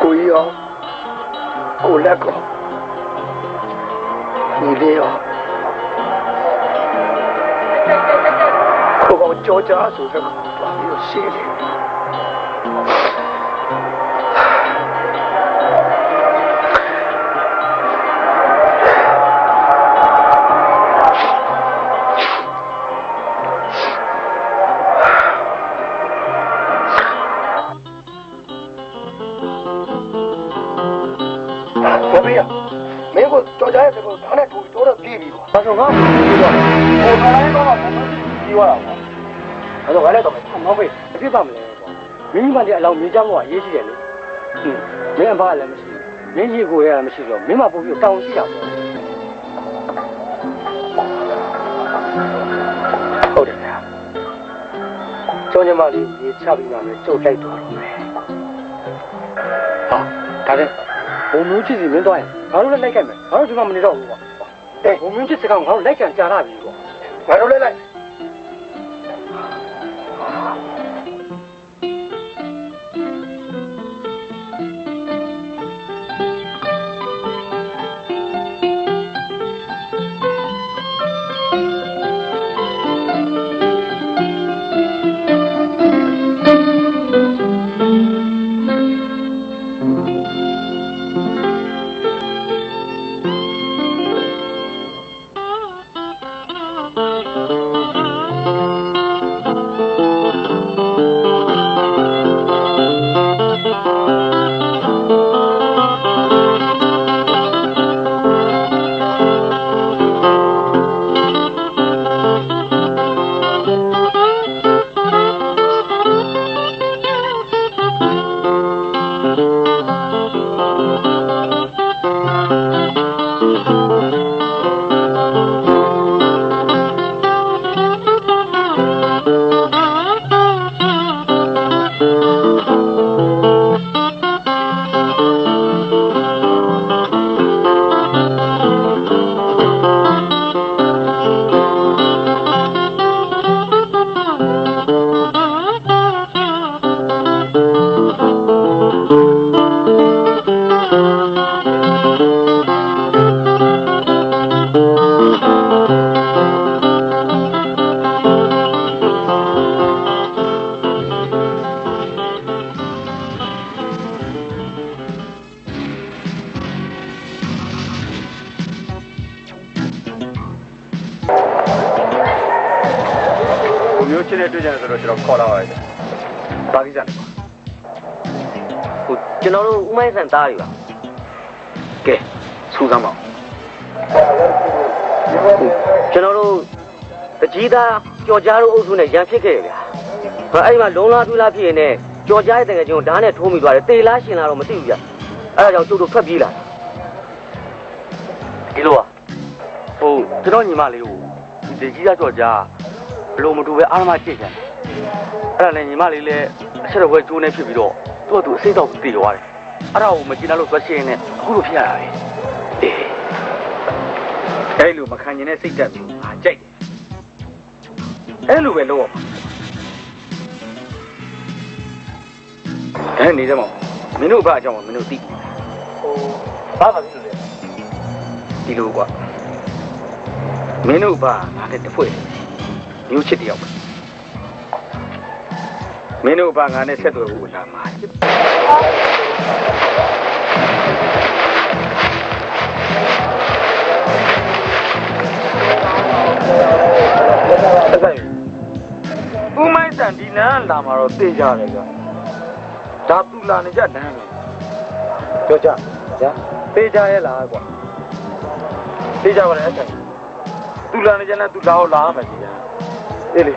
ကိုကြီးရောကိုလက်ကောညီလေးရောကိုကောင်ကြောကြားဆိုတဲ့ကောင်ပြီးတော့ရှင်းတယ် ပြောရအောင်ကွာအဲ့တော့ငါလည်းတော့မမောင်းပေးအပြစ်ပါမလဲကွာမိမိမတည်းအလောင်းမြေချောင်းကအရေးကြီးတယ်လေမင်းအဖကလည်းမရှိမင်းကြီးကိုရလည်းမရှိတော့မင်းမပို့ပြီးတောင်းရှိတာပေါ့ဟုတ်တယ်ဗျာကျောင်းကျမလေးရေချပြီးမှလည်းကြုတ်လိုက်သွားတော့မယ်ဟာဒါနဲ့ဘုံမျိုးချစ်စီမင်းသွားရင်ငါတို့လည်းလိုက်ခဲ့မယ်ငါတို့ဒီမှာမနေတော့ဘူးကွာအဲဘုံမျိုးချစ်စကောင်ငါတို့လိုက်ကြံကြာလာပြီကွာငါတို့လည်းလိုက် ကြော်ကြားတို့အုပ်စုနဲ့ရန်ဖြစ်ခဲ့ရဗျာဟိုအဲ့ဒီမှာလုံလားပြူလားဖြစ်ရင်ねကြော်ကြားရဲ့တကယ်ချင်းကိုဓာတ်နဲ့ထိုးမိသွားတယ်တေလားရှင်လားတော့မသိဘူးဗျာအဲ့ဒါကြောင့်ကျုပ်တို့ဖက်ပြေးလာတာ ဒီလိုอ่ะဟိုကျွန်တော်ညီမလေးကိုဒီကြီးသားကြော်ကြဘလို့မတူပဲအားမကြည့်ကြတယ်အဲ့ဒါလည်းညီမလေးလည်းအချက်တော်ပဲကျိုးနေဖြစ်ပြီးတော့သူ့အတူအစိမ့်တော့တည်သွားတယ်အဲ့ဒါကိုမကြည့်လို့သွားရှင်းနေအခုလိုဖြစ်ရတာပဲအေး အဲ့လိုမခံကျင်တဲ့စိတ်ဓာတ်မျိုးငါကြိုက်တယ် အဲ့လိုပဲလုပ်အောင်အဲ့နေကြမောင်မင်းတို့ဘာအကြောင်းမင်းတို့သိဟိုဘာမှမဖြစ်လို့လေဒီလိုကွာမင်းတို့ဘာငါနဲ့တဖွဲ့မျိုးချစ်တယောက်ပဲမင်းတို့ဘာငါနဲ့ဆက်သွယ်ဖို့လာမှာဆက်ဆိုင် ဦးမိုင်းတန်ဒီနန်းလာမှာတော့သိကြတယ်ကွာဒါသူလာနေကြနန်းပဲပြောကြညာသိကြရဲ့လားကွာသိကြပါလေအဲ့ဒါသူလာနေကြနဲ့သူလာအောင်လာရမယ်ကြီးဗျာအေးလေ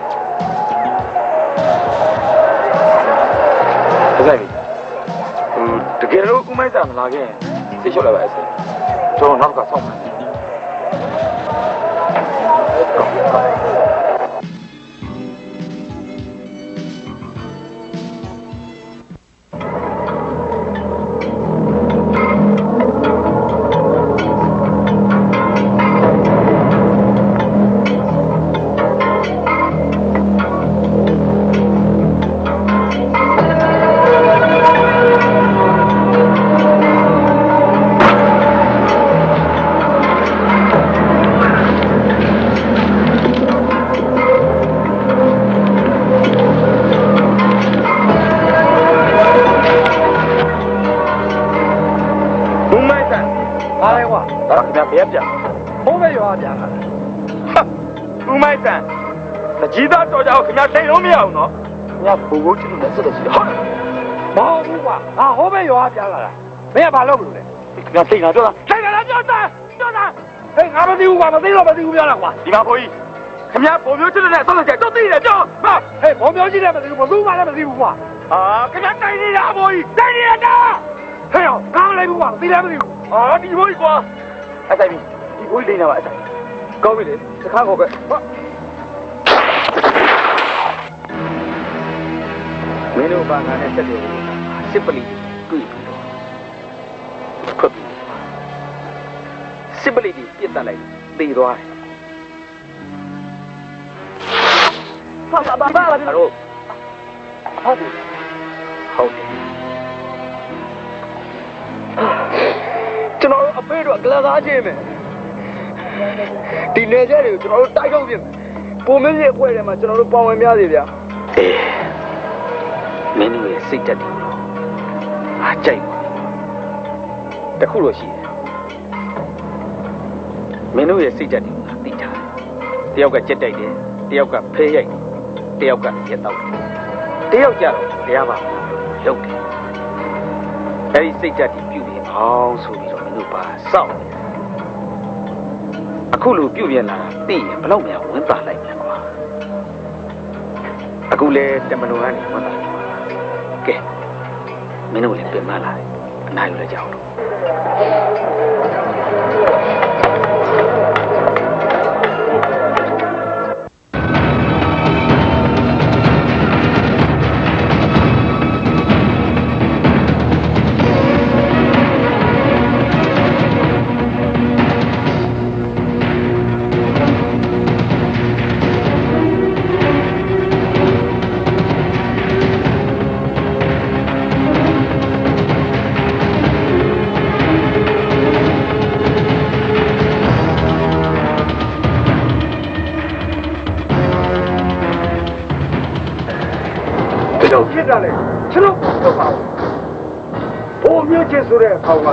ဟုတ်ကဲ့ဟိုတကယ်လို့ဦးမိုက်တာမလာခဲ့ရင်သိချောက်လိုက်ပါအဲ့ဒါကျွန်တော်နောက်ကဆောက်မယ် ခင်ဗျာဘူဘူချစ်လို့လည်းစက်တယ်ရှိတယ်ဟုတ်တယ်မဟုတ်ဘူးကွာငါဟိုးပဲရွာပြန်လာတာမင်းကဘာလုပ်လို့လဲခင်ဗျာထိန်တာပြောတာထိန်တာပြောတာပြောတာဟေးငါမသိဘူးကွာမသိတော့မသိဘူးပြောတာကွာဒီမှာဘိုးကြီးခင်ဗျာဘုံမျိုးချစ်လို့လည်းစက်တယ်ကြတော့သိတယ်ပြောဟာဟေးဘုံမျိုးချစ်တယ်မသိဘူးဘယ်သူမှလည်းမသိဘူးကွာအာခင်ဗျာတိုင်နေတာဘိုးကြီးတိုင်နေတာဟဲ့အောင်ကောင်းလိုက်ဘူးကွာသိလည်းမသိဘူးအာဒီဘိုးကြီးကွာအဲ့ဆိုင်ပြီဒီဘိုးကြီးလိမ့်နေပါအဲ့ဆိုင်ကောင်းပြီလေတခါကောပဲဟာ မင်းတို့ဘာငါနဲ့တက်တယ်စစ်ပလီတွေ့ပြီးတော့ဖွက်ပြီးစစ်ပလီပြစ်တက်လိုက်သေသွားတယ်ဘာဘာဘာဘာအဲ့တော့ဟုတ်တယ်ဟုတ်တယ်ကျွန်တော်တို့အဖေတို့ကလကားချင်းမယ်ဒီနေချက်တွေကိုကျွန်တော်တို့တိုက်ထုတ်ပြင်မယ်ပုံမင်းကြီးအဖွဲထဲမှာကျွန်တော်တို့ပေါဝင်များစီဗျာအေး မင်းတို့ရဲ့စိတ်တက်တယ်လို့အားကြိုက်ပါတခုလို့ရှိတယ်မင်းတို့ရဲ့စိတ်တက်တယ်ကိုသိတာတယောက်ကကြက်တိုက်တယ်တယောက်ကဖဲရိုက်တယ်တယောက်ကရက်တော့တယ်တယောက်ကြတော့တရားပါလုပ်တယ်အဲ့ဒီစိတ်တက်တယ်ပြုပြီးအောင်ဆိုပြီးတော့မင်းတို့ပါစောင့်တယ်အခုလိုပြုတ်ပြန်လာတာသိရင်ဘယ်တော့မှဝင်ပါလိုက်မယ်ကွာအခုလဲတမလုံကနေဝင်လာတယ် ကဲမင်းတို့လည်းပြင်မလာတယ်အနားယူလိုက်ကြအောင် ကောင်က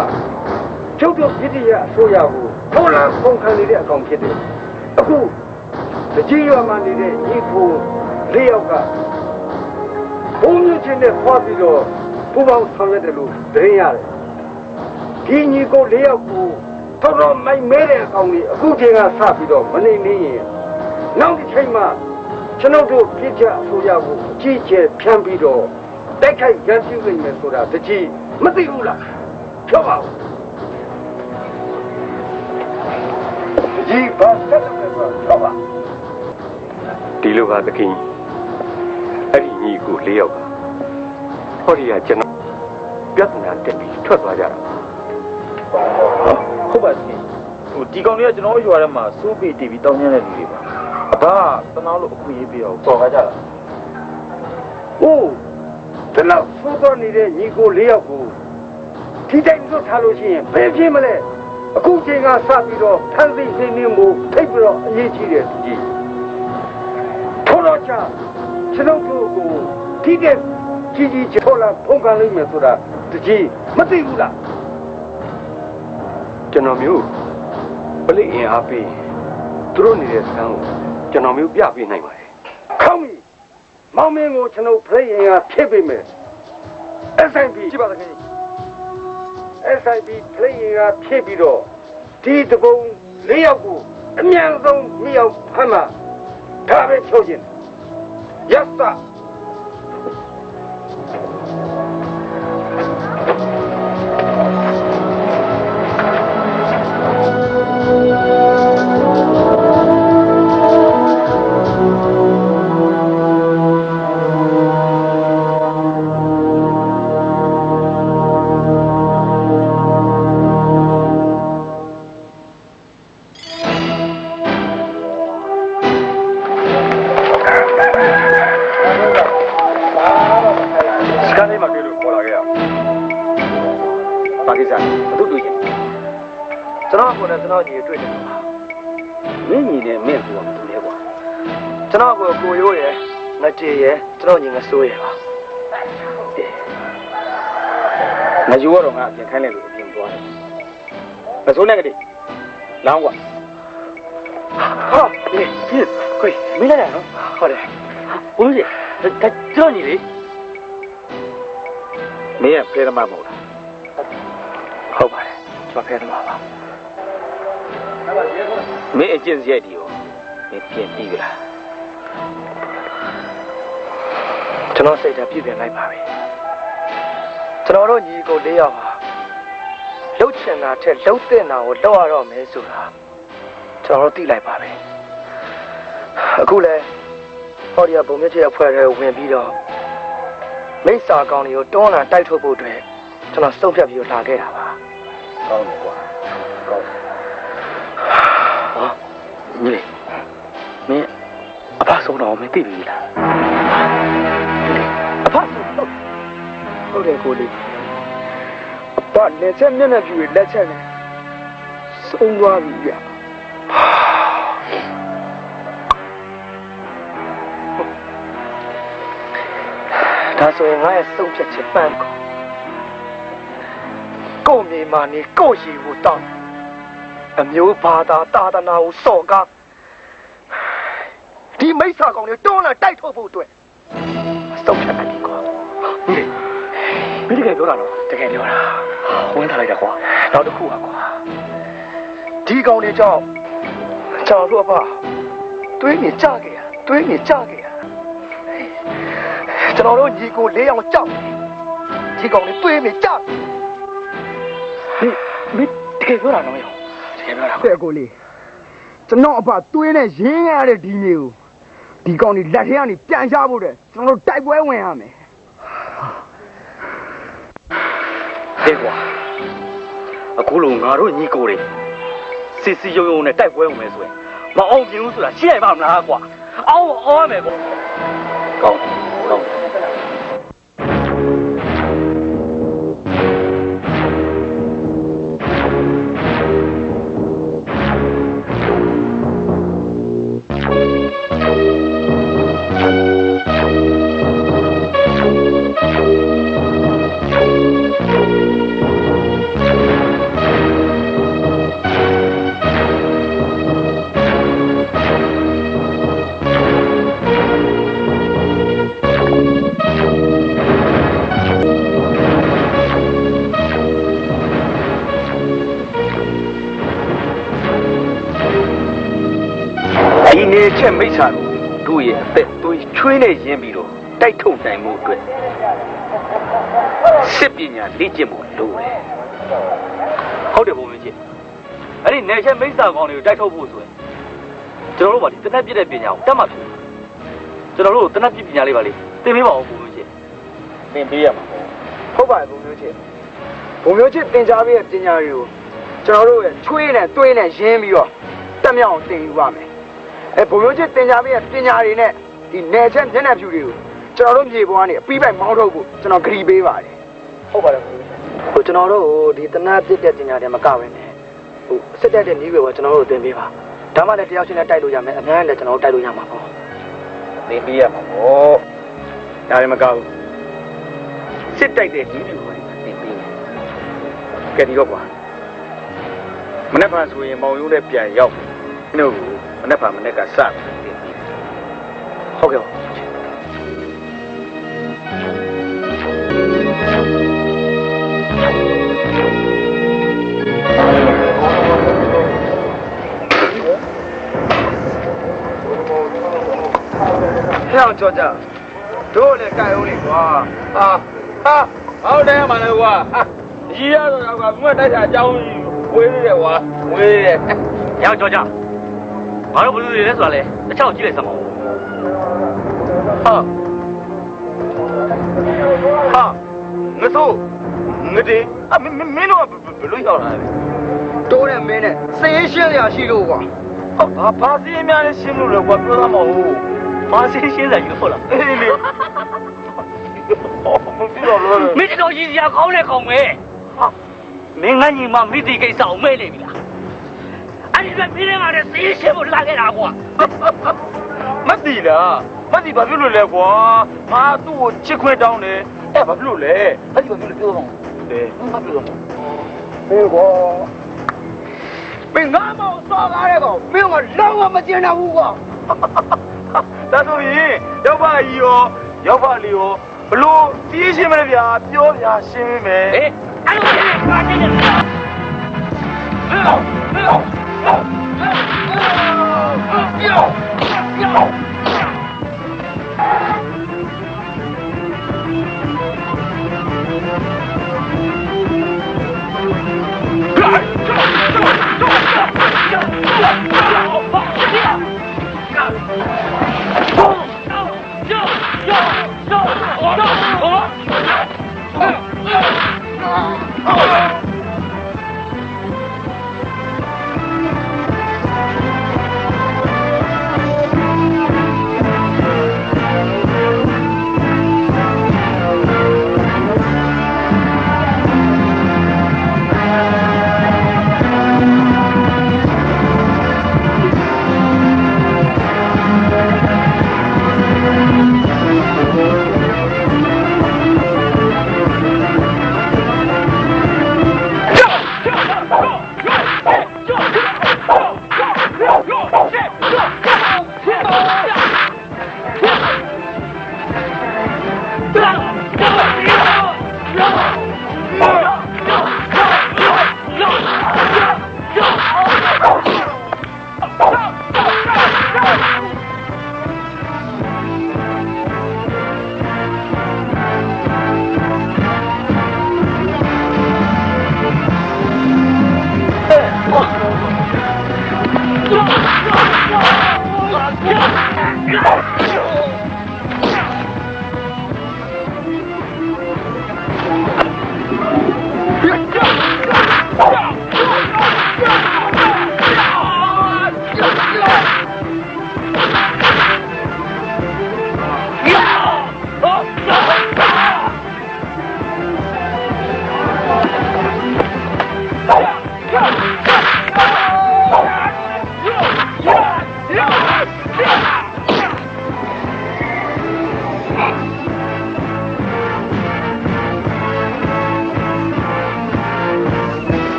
ကျုပ်တို့ပြည်တရအစိုးရကိုထောက်လန်းပုံခံနေတဲ့အကောင်ဖြစ်တယ်အခုတကြီးရွာမှာနေတဲ့ညီဖို့လေးယောက်ကဘိုးမျိုးချစ်နဲ့ဖွာပြီးတော့ပူပေါင်းဆောင်ရွက်တယ်လို့သတင်းရတယ်ဒီညီကိုလေးယောက်ကိုတော်တော်မိုက်မဲတဲ့အကောင်ကြီးအခုချိန်ကစပြီးတော့မနေနေရင်နောက်တစ်ချိန်မှာကျွန်တော်တို့ပြည်ချအစိုးရကိုအကြီးကျယ်ဖြန့်ပြီးတော့တိုက်ခိုက်ရန်ပြုနိုင်မယ်ဆိုတာတကြီးမသိဘူးလား ပြောပါဦးတကြီးဘာဆက်လုပ်လဲဆိုတော့ပြောပါဒီလိုပါသခင်အဲ့ဒီညီကိုလေးယောက်ကဟောဒီကကျွန်တော်ပြဿနာတက်ပြီးထွက်သွားကြတာပါဟုတ်ပါစီဟိုဒီကောင်လေးကကျွန်တော်ရွာထဲမှာစိုးပေတီဗီတောင်းနေတဲ့လူတွေပါအဘတနာလို့အခွင့်အရေးပေးအောင်ပေါ်ကားကြတာ။အိုးဒီလောက်သိုးတော်နေတဲ့ညီကိုလေးယောက်ကို ထိတိုက်လွတ်ထားလို့ရှိရင်ဘယ်ဖြစ်မလဲ။အခုချိန်ကစပြီးတော့ဖန်သိစိနေမှုထိပ်ပြီးတော့အရေးကြီးတယ်သူကြီး။ထို့တော့ချာကျွန်တော်တို့ကိုထိတဲ့ကြီးကြီးချိုးလာဖုန်ကန်လိမ့်မယ်ဆိုတာတကြီးမသိဘူးလားကျွန်တော်မျိုးပလိအင်အားပေးသူတို့နေတဲ့စမ်းကိုကျွန်တော်မျိုးပြပေးနိုင်ပါတယ်။ခေါင်းကြီးမောင်မင်းကိုကျွန်တော်ဖိရင်ကဖြစ်ပေမယ်။ SIP ကြည့်ပါသခင် SIP ဖိရင်ကဖြစ်ပြီးတော့ဒီတပုံလေးယောက်ကိုအမြန်ဆုံးမြောက်ဖမ်းမှာဒါပဲချုပ်ခြင်း။ Yes sir ကျွန်တော်ညီငစိုးရယ်ပါငါယူရတော့ငါအပြင်ခိုင်းလိုက်လို့အပြင်သွားတယ်မစိုးနဲ့ကလေးလောင်းကွာဟာဒီဒီကိုမင်းလည်းနော်ဟုတ်တယ်ဘုန်းကြီးဒါကျွန်တော်ညီလေမင်းကဖဲသမားမဟုတ်လားဟုတ်ပါတယ်ကျွန်တော်ဖဲတယ်ပါပါမင်းအကျင့်စရိုက်ဒီရောမင်းပြင်ပြီးပြီလား ကျွန်တော်စိတ်ဓာတ်ပြည့်ပြင်လိုက်ပါပြီကျွန်တော်တို့ညီကို၄ယောက်ဟာလှုပ်ချင်တာထက်လှုပ်တဲ့နာကိုလှုပ်ရတော့မယ်ဆိုတာကျွန်တော်တို့သိလိုက်ပါပြီအခုလဲဟောဒီကဘုံမြင့်ရဲ့အဖွဲ့ထဲဝင်ပြီးတော့မိစ္ဆာကောင်တွေကိုတွန်းလာတိုက်ထုတ်ဖို့အတွက်ကျွန်တော်စုံဖြတ်ပြီးတော့လာခဲ့တာပါကောင်းတယ်ကွာကောင်းတယ်ဟောညီလေမင်းအဖဆုံးတော့မင်းသိပြီလား အဖဟုတ်တယ်ကိုလေးအဖလက်ချက်မျက်နှာပြူရဲ့လက်ချက်နဲ့ဆုံးသွားပြီဗျဒါဆိုရင်ငါရဲ့စုံဖြတ်ချက်ပန်းကောကို့မြေမာနေကို့ရီကိုတောင်းအမျိုးဘာသာတာသနာကိုစော့ကားဒီမိစ္ဆာကောင်တွေတွန်းလာတိုက်ထုတ်ဖို့အတွက်စုံဖြတ်တယ်ကွာ ညီလေမင်းတကယ်ပြောတာနော်တကယ်ပြောတာဝင်ထားလိုက်တာကွာနောက်တစ်ခုပါကွာဒီကောင်တွေကြောင့်ကျွန်တော်တို့အဖတွေးနေကြခဲ့ရတွေးနေကြခဲ့ရကျွန်တော်တို့ညီကိုလေးအောင်ကြောက်ဒီကောင်တွေတွေးနေကြမင်းတကယ်ပြောတာနော်ရောတကယ်ပြောတာတဲ့ကိုလေးကျွန်တော်အဖသွေးနဲ့ရင်းရတဲ့ဒီမျိုးဒီကောင်ကြီးလက်ထဲကနေပြန်ရှားဖို့တဲ့ကျွန်တော်တို့တိုက်ပွဲဝင်ရမယ် ဟဲ့ကွာအခုလုံးငါတို့ညီကိုတွေစစ်စီရုံရုံနဲ့တိုက်ပွဲဝင်မယ်ဆိုရင်မအောင်ပြင်းဘူးဆိုတာရှိနိုင်ပါမလားကွာအောင်အောင်ရမယ်ကွာကောင်းကောင်း ချက်မိစ္ဆာကိုတို့ရဲ့အသက်သွေးချွေးနဲ့ရင်းပြီးတော့တိုက်ထုတ်နိုင်မှုအတွက်စစ်ပညာလေ့ကျင့်ဖို့လိုတယ်ဟုတ်တယ်ဘုံမင်းကြီးအဲ့ဒီနယ်ချက်မိစ္ဆာကောင်တွေကိုတိုက်ထုတ်ဖို့ဆိုရင်ကျွန်တော်တို့ကဒီတနက်ပြည့်တဲ့ပညာကိုတတ်မှဖြစ်ကျွန်တော်တို့တနက်ပြည့်ပညာလေးပါလေသင်ပေးပါဦးဘုံမင်းကြီးသင်ပေးရမှာပေါ့ဟုတ်ပါတယ်ဘုံမျိုးချစ်ဘုံမျိုးချစ်တင် जा ပေးတဲ့ပညာတွေကိုကျွန်တော်တို့ရဲ့ချွေးနဲ့တွေးနဲ့ရင်းပြီးတော့တက်မြောက်အောင်သင်ယူပါမယ် အဲဘုံမျိုးချစ်တင် जा ပေးတဲ့ပညာတွေနဲ့ဒီနယ်ချက်မျက်နှာပြူတွေကိုကျွန်တော်တို့မြေပေါ်ကနေအပြီးပိုက်မောင်းထုတ်ဖို့ကျွန်တော်ဂရီပေးပါတယ်ဟုတ်ပါတယ်ဘုံမျိုးချစ်ဟိုကျွန်တော်တို့ဒီတနတ်ပြစ်တဲ့ပညာတွေမကဘဲနဲ့ဟိုစစ်တက်တဲ့နည်းတွေကိုကျွန်တော်တို့သင်ပေးပါဒါမှလည်းတယောက်ချင်းနဲ့တိုက်လို့ရမယ်အများကြီးလည်းကျွန်တော်တို့တိုက်လို့ရမှာပေါ့သင်ပေးရမှာပေါ့ဒါလည်းမကောက်ဘူးစစ်တိုက်တဲ့ဒီလူကိုသင်ပေးမယ်ကဲဒီတော့ကွာမနေ့ကဆိုရင်မောင်ရုံးနဲ့ပြန်ရောက်ပြီတို့ မနေ့ကမနေ့ကစပြီးသင်ပေးမယ်ဟုတ်ကဲ့ပါဟဲ့အောင်ကြောကြတို့လည်းကြိုက်အောင်လေကွာဟာဟာဟောတယ်မှာလေကွာကြီးရတော့ကွာဘုမတိုက်တာအကြောင်းဝေးနေတယ်ကွာဝေးနေတယ်ရောကြောကြ ဘာလို့ဘလူတွေလဲဆိုတာလဲတစ်ချောက်ကြည့်လိုက်စမ်းပါဦးဟာဟာငါတို့ငါတေးအမင်းမင်းတို့ဘယ်လိုရောက်လာလဲတိုးတဲ့မင်းနဲ့စည်ရင်ရှင်းရရှိလို့ကွာဟုတ်ဘာဘာစီးများလေးရှင်းလို့လဲကွာပြောသားမဟုတ်ဘာရှင်းရှင်းစားယူလို့ဟုတ်လားအေးလေဟောမပြောတော့လို့မင်းတော်ကြီးစရာကောင်းတဲ့ကောင်ပဲဟာမင်းငါညီမမိတိကိစ္စအောင်မဲနေပြီလား အဲ့ဒီကမင်းကလည်းသေးရှင်းဖို့လာခဲ့တာကွာမသိလားမသိဘာဖြစ်လို့လဲကွာငါသူ့ကိုချစ်ခွင့်တောင်းတယ်အဲ့ဘာဖြစ်လို့လဲမသိဘာဖြစ်လို့ပြောတော့တယ်ဘာဖြစ်လို့လဲမင်းကွာမင်းငါမောင်စော်ကားတဲ့ကောင်မင်းကလုံးဝမကျင်တော့ဘူးကွာဒါဆိုရင်ရောက်ပါကြီးရောရောက်ပါလီရောဘလို့တီးရှင်းမလဲဗျာပြောဗျာရှင်းမယ်ဟေးအဲ့လိုကြီးကတ ည်းက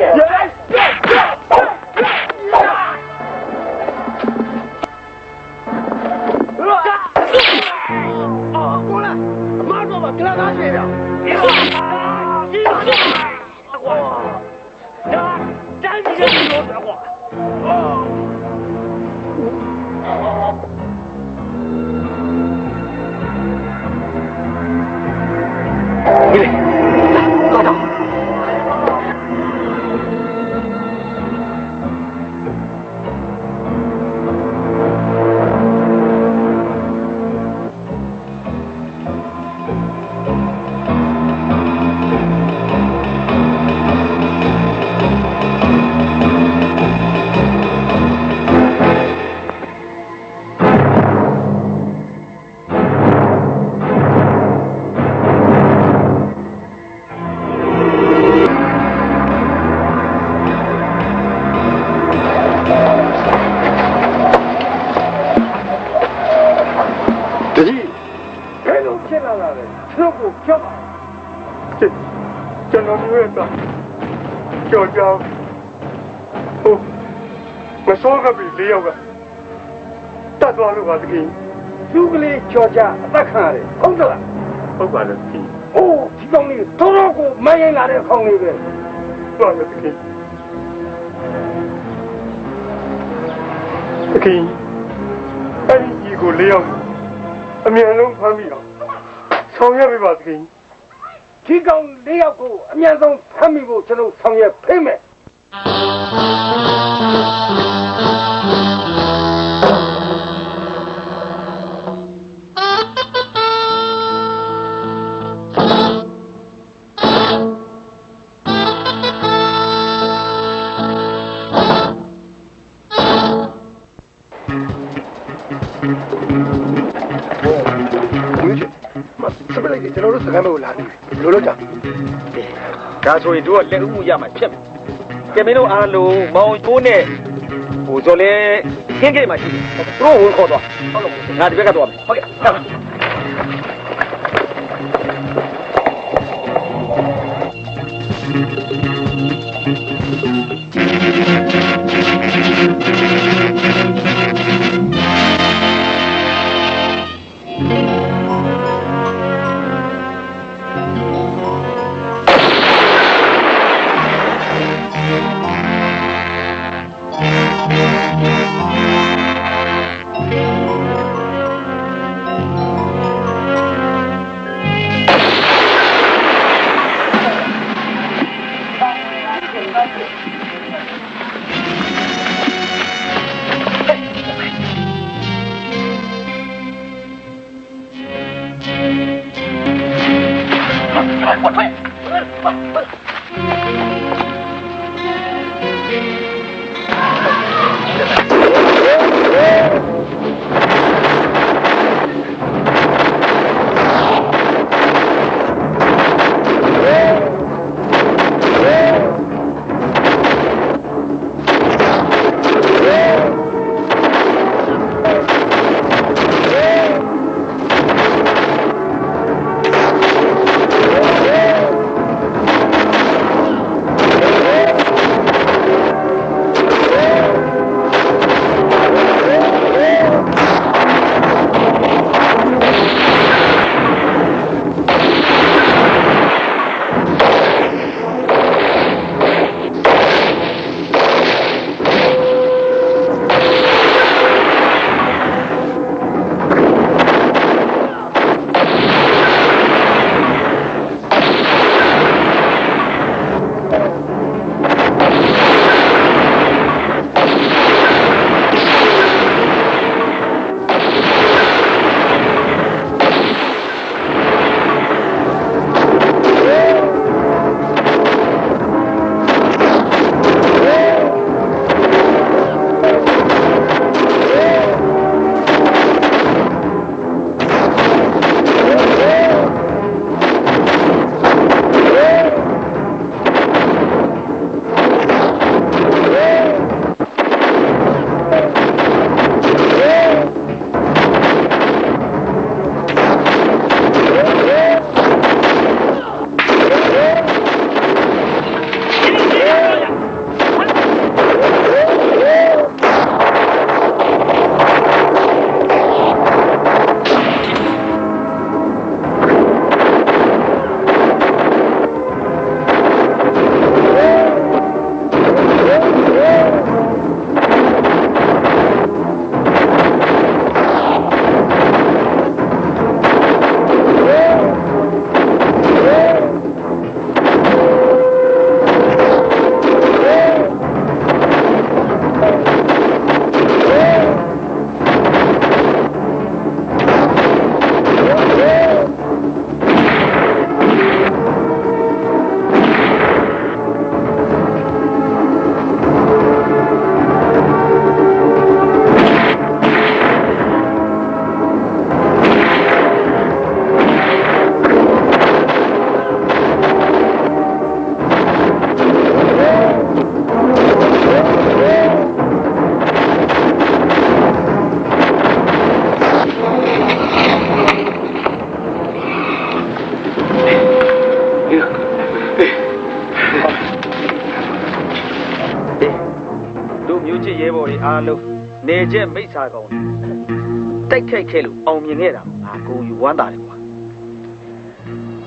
တ ပါတကြီးသူကလေးကြော်ကြအသက်ခံရတယ်ဟုတ်သလားဟုတ်ပါလေတကြီးအိုးဒီကောင်လေးတော်တော်ကိုမရင်လာတဲ့ခေါင်းလေးပဲဟုတ်ပါတကြီးတကြီးအဲ့ဒီကြီးကိုလေးယောက်အမြန်ဆုံးဖမ်းပြီးတော့ဆောင်ရွက်ပေးပါသခင်ဒီကောင်လေးယောက်ကိုအမြန်ဆုံးဖမ်းမိဖို့ကျွန်တော်ဆောင်ရွက်ဖိမယ် ဒါဆိုရင်တို့ကလက်ဥမှုရမှာဖြစ်မယ်ကဲမင်းတို့အားလုံးမောင်ကျိုးနဲ့ဟိုဆိုလဲခင်းကိတ်မှာရှိတယ်သူတို့ဝင်ခေါ်သွားဟုတ်လို့ငါဒီဘက်ကတော့မယ်ဟုတ်ကဲ့ နေချက်မိစ္ဆာကောင်တွေတိုက်ခိုက်ခဲ့လို့အောင်မြင်ခဲ့တာငါကိုယူဝမ်းသာတယ်ကွာ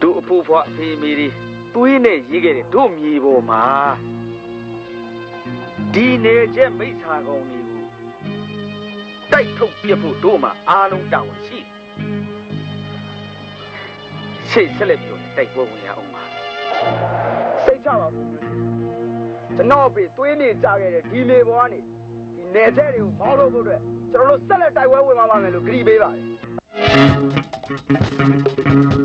တို့အဖိုးဖွားအဖေမေတွေသွေးနဲ့ရေးခဲ့တဲ့တို့မြေပေါ်မှာဒီနေချက်မိစ္ဆာကောင်တွေကိုတိုက်ထုတ်ပြဖို့တို့မှာအားလုံးတောင်းရှိရှေ့ဆက်လက်ပြီးတော့တိုက်ပွဲဝင်ရအောင်ပါစိတ်ချပါဘူးကျွန်တော်အဖေသွေးနေကြခဲ့တဲ့ဒီလေပေါ်ကနေဒီ နယ်ဆက်တွေကိုမောင်းလို့ဖို့အတွက်ကျွန်တော်တို့ဆက်လက်တိုက်ပွဲဝင်ပါမယ်လို့ကြည်ပေးပါတယ်